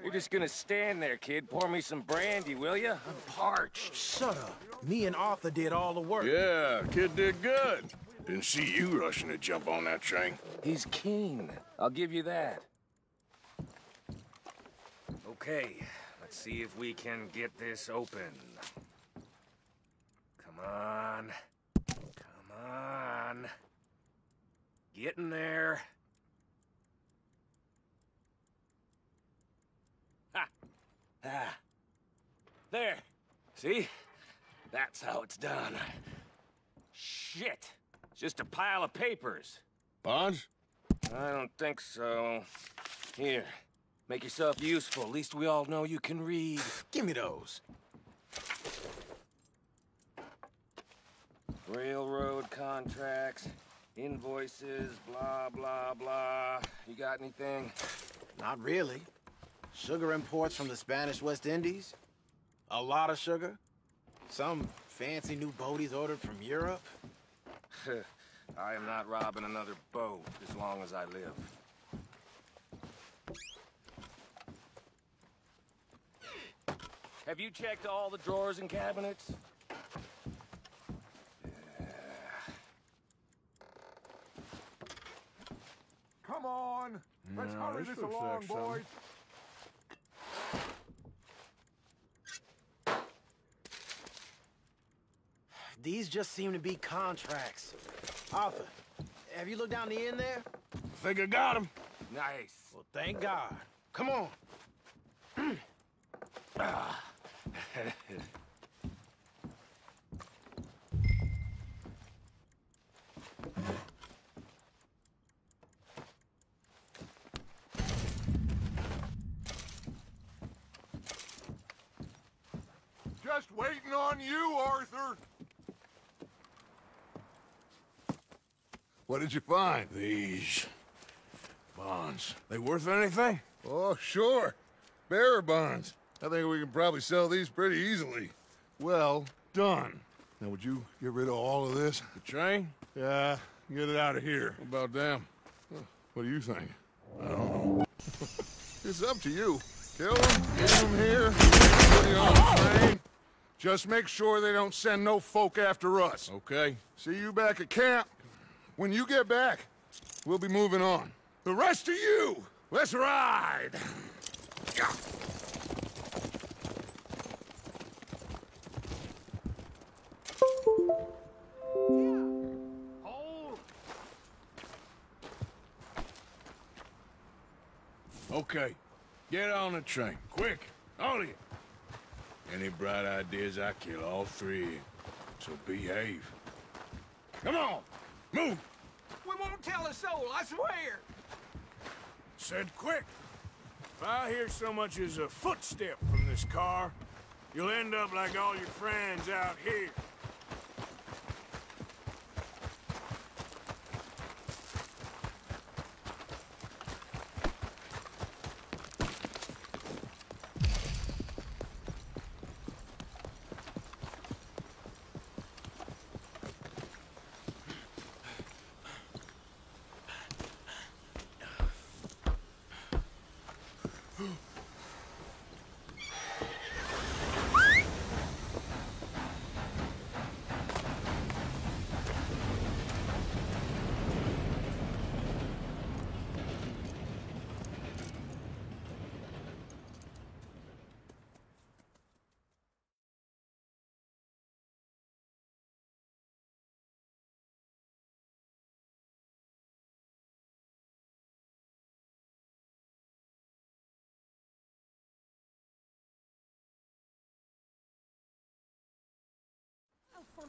[SPEAKER 5] You're just gonna stand there, kid. Pour me some brandy, will you? I'm parched.
[SPEAKER 13] Shut up. Me and Arthur did all the work.
[SPEAKER 6] Yeah, kid did good. Didn't see you rushing to jump on that train.
[SPEAKER 5] He's keen. I'll give you that. Okay, let's see if we can get this open. Come on. On. Get in there. Ha! Ah. There. See? That's how it's done. Shit. It's just a pile of papers.
[SPEAKER 6] Bonds?
[SPEAKER 5] I don't think so. Here, make yourself useful. At least we all know you can read.
[SPEAKER 13] Give me those.
[SPEAKER 5] Railroad contracts, invoices, blah, blah, blah. You got anything?
[SPEAKER 13] Not really. Sugar imports from the Spanish West Indies. A lot of sugar. Some fancy new boat he's ordered from Europe. [LAUGHS]
[SPEAKER 5] I am not robbing another boat as long as I live. Have you checked all the drawers and cabinets?
[SPEAKER 2] Come on. Let's
[SPEAKER 6] No,
[SPEAKER 2] hurry
[SPEAKER 6] this
[SPEAKER 2] this along,
[SPEAKER 6] like
[SPEAKER 2] boys.
[SPEAKER 13] These just seem to be contracts. Arthur, have you looked down the end there?
[SPEAKER 6] Think I got him.
[SPEAKER 5] Nice.
[SPEAKER 13] Well, thank God. Come on. [CLEARS THROAT]
[SPEAKER 2] on you, Arthur. What did you find?
[SPEAKER 6] These bonds. They worth anything?
[SPEAKER 2] Oh, sure. Bearer bonds. I think we can probably sell these pretty easily. Well done. Now, would you get rid of all of this?
[SPEAKER 6] The train?
[SPEAKER 2] Yeah, get it out of here.
[SPEAKER 6] What about them?
[SPEAKER 2] What do you think? I don't know. [LAUGHS] it's up to you. Kill them, get them here, put you on the train. Just make sure they don't send no folk after us.
[SPEAKER 6] Okay.
[SPEAKER 2] See you back at camp. When you get back, we'll be moving on. The rest of you, let's ride! Yeah.
[SPEAKER 6] Okay. Get on the train. Quick. All of you. Any bright ideas, I kill all three. So behave. Come on! Move!
[SPEAKER 20] We won't tell a soul, I swear.
[SPEAKER 6] Said quick. If I hear so much as a footstep from this car, you'll end up like all your friends out here.
[SPEAKER 21] Oh, for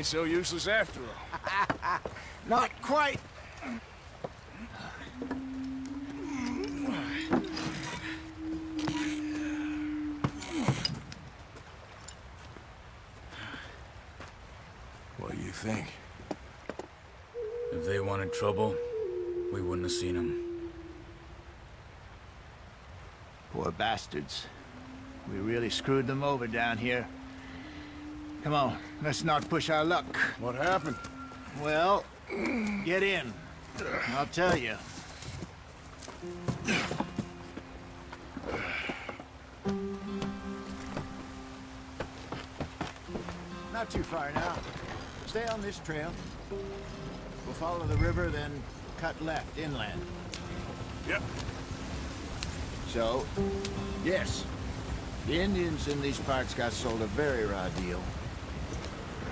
[SPEAKER 6] ain't so useless after all. [LAUGHS]
[SPEAKER 13] Not quite.
[SPEAKER 6] What do you think?
[SPEAKER 15] If they wanted trouble, we wouldn't have seen them.
[SPEAKER 13] Poor bastards. We really screwed them over down here. Come on, let's not push our luck.
[SPEAKER 6] What happened?
[SPEAKER 13] Well, get in. I'll tell you. Not too far now. Stay on this trail. We'll follow the river, then cut left inland.
[SPEAKER 6] Yep.
[SPEAKER 13] So, yes, the Indians in these parts got sold a very raw deal.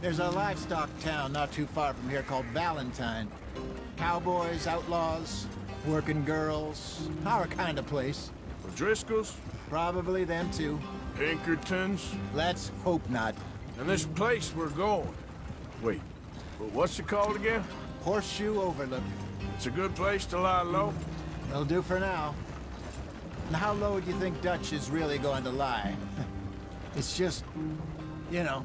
[SPEAKER 13] There's a livestock town not too far from here called Valentine. Cowboys, outlaws, working girls, our kind of place.
[SPEAKER 6] Driscoll's?
[SPEAKER 13] Probably them too.
[SPEAKER 6] Pinkertons?
[SPEAKER 13] Let's hope not.
[SPEAKER 6] And this place we're going. Wait, but what's it called again?
[SPEAKER 13] Horseshoe Overlook.
[SPEAKER 6] It's a good place to lie low.
[SPEAKER 13] It'll do for now. And how low do you think Dutch is really going to lie? [LAUGHS] it's just, you know,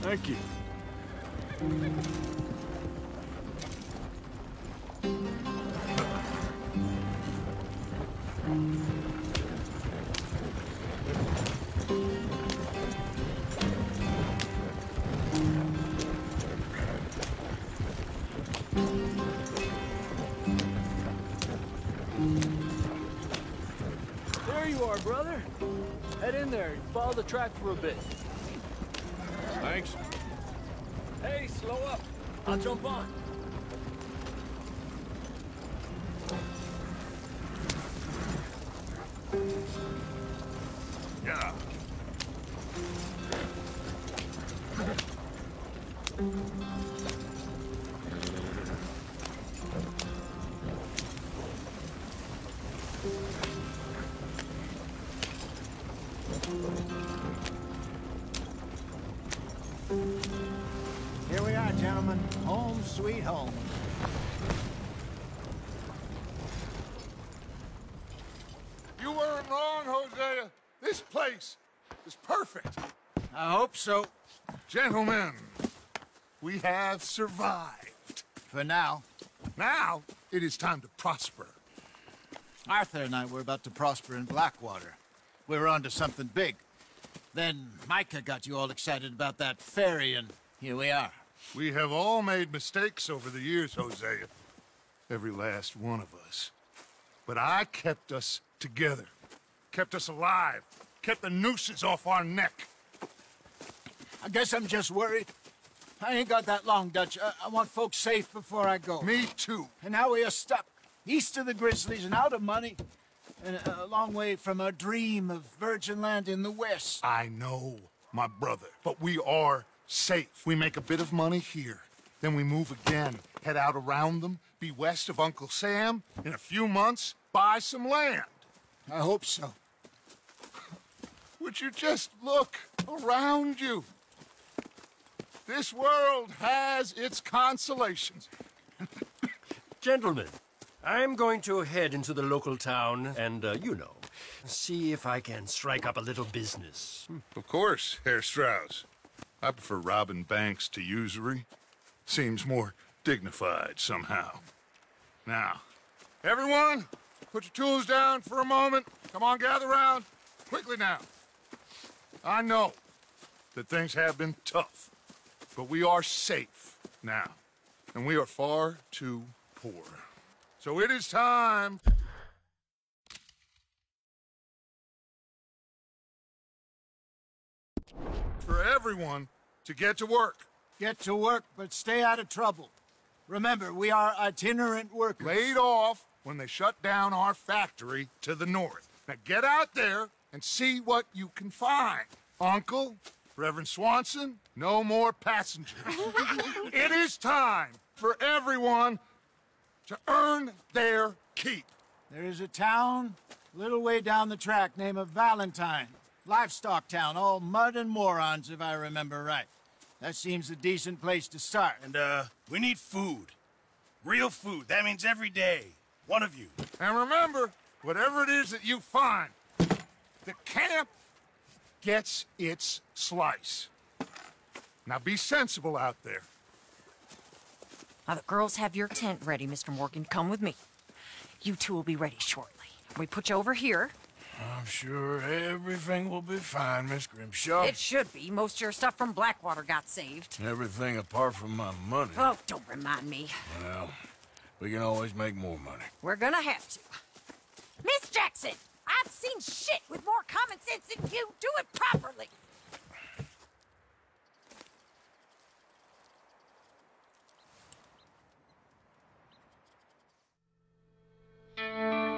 [SPEAKER 6] Thank you.
[SPEAKER 9] There you are, brother. Head in there and follow the track for a bit.
[SPEAKER 6] Thanks.
[SPEAKER 9] Hey, slow up. I'll jump on.
[SPEAKER 6] Yeah.
[SPEAKER 13] Here we are, gentlemen. Home sweet home.
[SPEAKER 2] You weren't wrong, Hosea. This place is perfect.
[SPEAKER 13] I hope so.
[SPEAKER 2] Gentlemen, we have survived.
[SPEAKER 13] For now.
[SPEAKER 2] Now, it is time to prosper.
[SPEAKER 13] Arthur and I were about to prosper in Blackwater. We were on to something big. Then Micah got you all excited about that ferry, and here we are.
[SPEAKER 2] We have all made mistakes over the years, Hosea. Every last one of us. But I kept us together. Kept us alive. Kept the nooses off our neck.
[SPEAKER 13] I guess I'm just worried. I ain't got that long, Dutch. I, I want folks safe before I go.
[SPEAKER 2] Me too.
[SPEAKER 13] And now we are stuck, east of the Grizzlies and out of money, and uh, a long way from our dream of virgin land in the west.
[SPEAKER 2] I know, my brother. But we are safe. We make a bit of money here. Then we move again, head out around them, be west of Uncle Sam. In a few months, buy some land.
[SPEAKER 13] I hope so.
[SPEAKER 2] Would you just look around you? This world has its consolations.
[SPEAKER 22] Gentlemen, I'm going to head into the local town and, uh, you know, see if I can strike up a little business.
[SPEAKER 2] Of course, Herr Strauss. I prefer robbing banks to usury. Seems more dignified somehow. Now, everyone, put your tools down for a moment. Come on, gather round. Quickly now. I know that things have been tough, but we are safe now, and we are far too poor. So it is time for everyone to get to work.
[SPEAKER 13] Get to work, but stay out of trouble. Remember, we are itinerant workers.
[SPEAKER 2] Laid off when they shut down our factory to the north. Now get out there and see what you can find. Uncle, Reverend Swanson, no more passengers. [LAUGHS] it is time for everyone to earn their keep.
[SPEAKER 13] There is a town a little way down the track named of Valentine. Livestock town, all mud and morons, if I remember right. That seems a decent place to start.
[SPEAKER 10] And, uh, we need food. Real food. That means every day. One of you.
[SPEAKER 2] And remember, whatever it is that you find, the camp gets its slice. Now be sensible out there.
[SPEAKER 21] Now, the girls have your tent ready, Mr. Morgan. Come with me. You two will be ready shortly. We put you over here.
[SPEAKER 6] I'm sure everything will be fine, Miss Grimshaw.
[SPEAKER 21] It should be. Most of your stuff from Blackwater got saved.
[SPEAKER 6] Everything apart from my money.
[SPEAKER 21] Oh, don't remind me.
[SPEAKER 6] Well, we can always make more money.
[SPEAKER 21] We're gonna have to. Miss Jackson, I've seen shit with more common sense than you. Do it properly. Música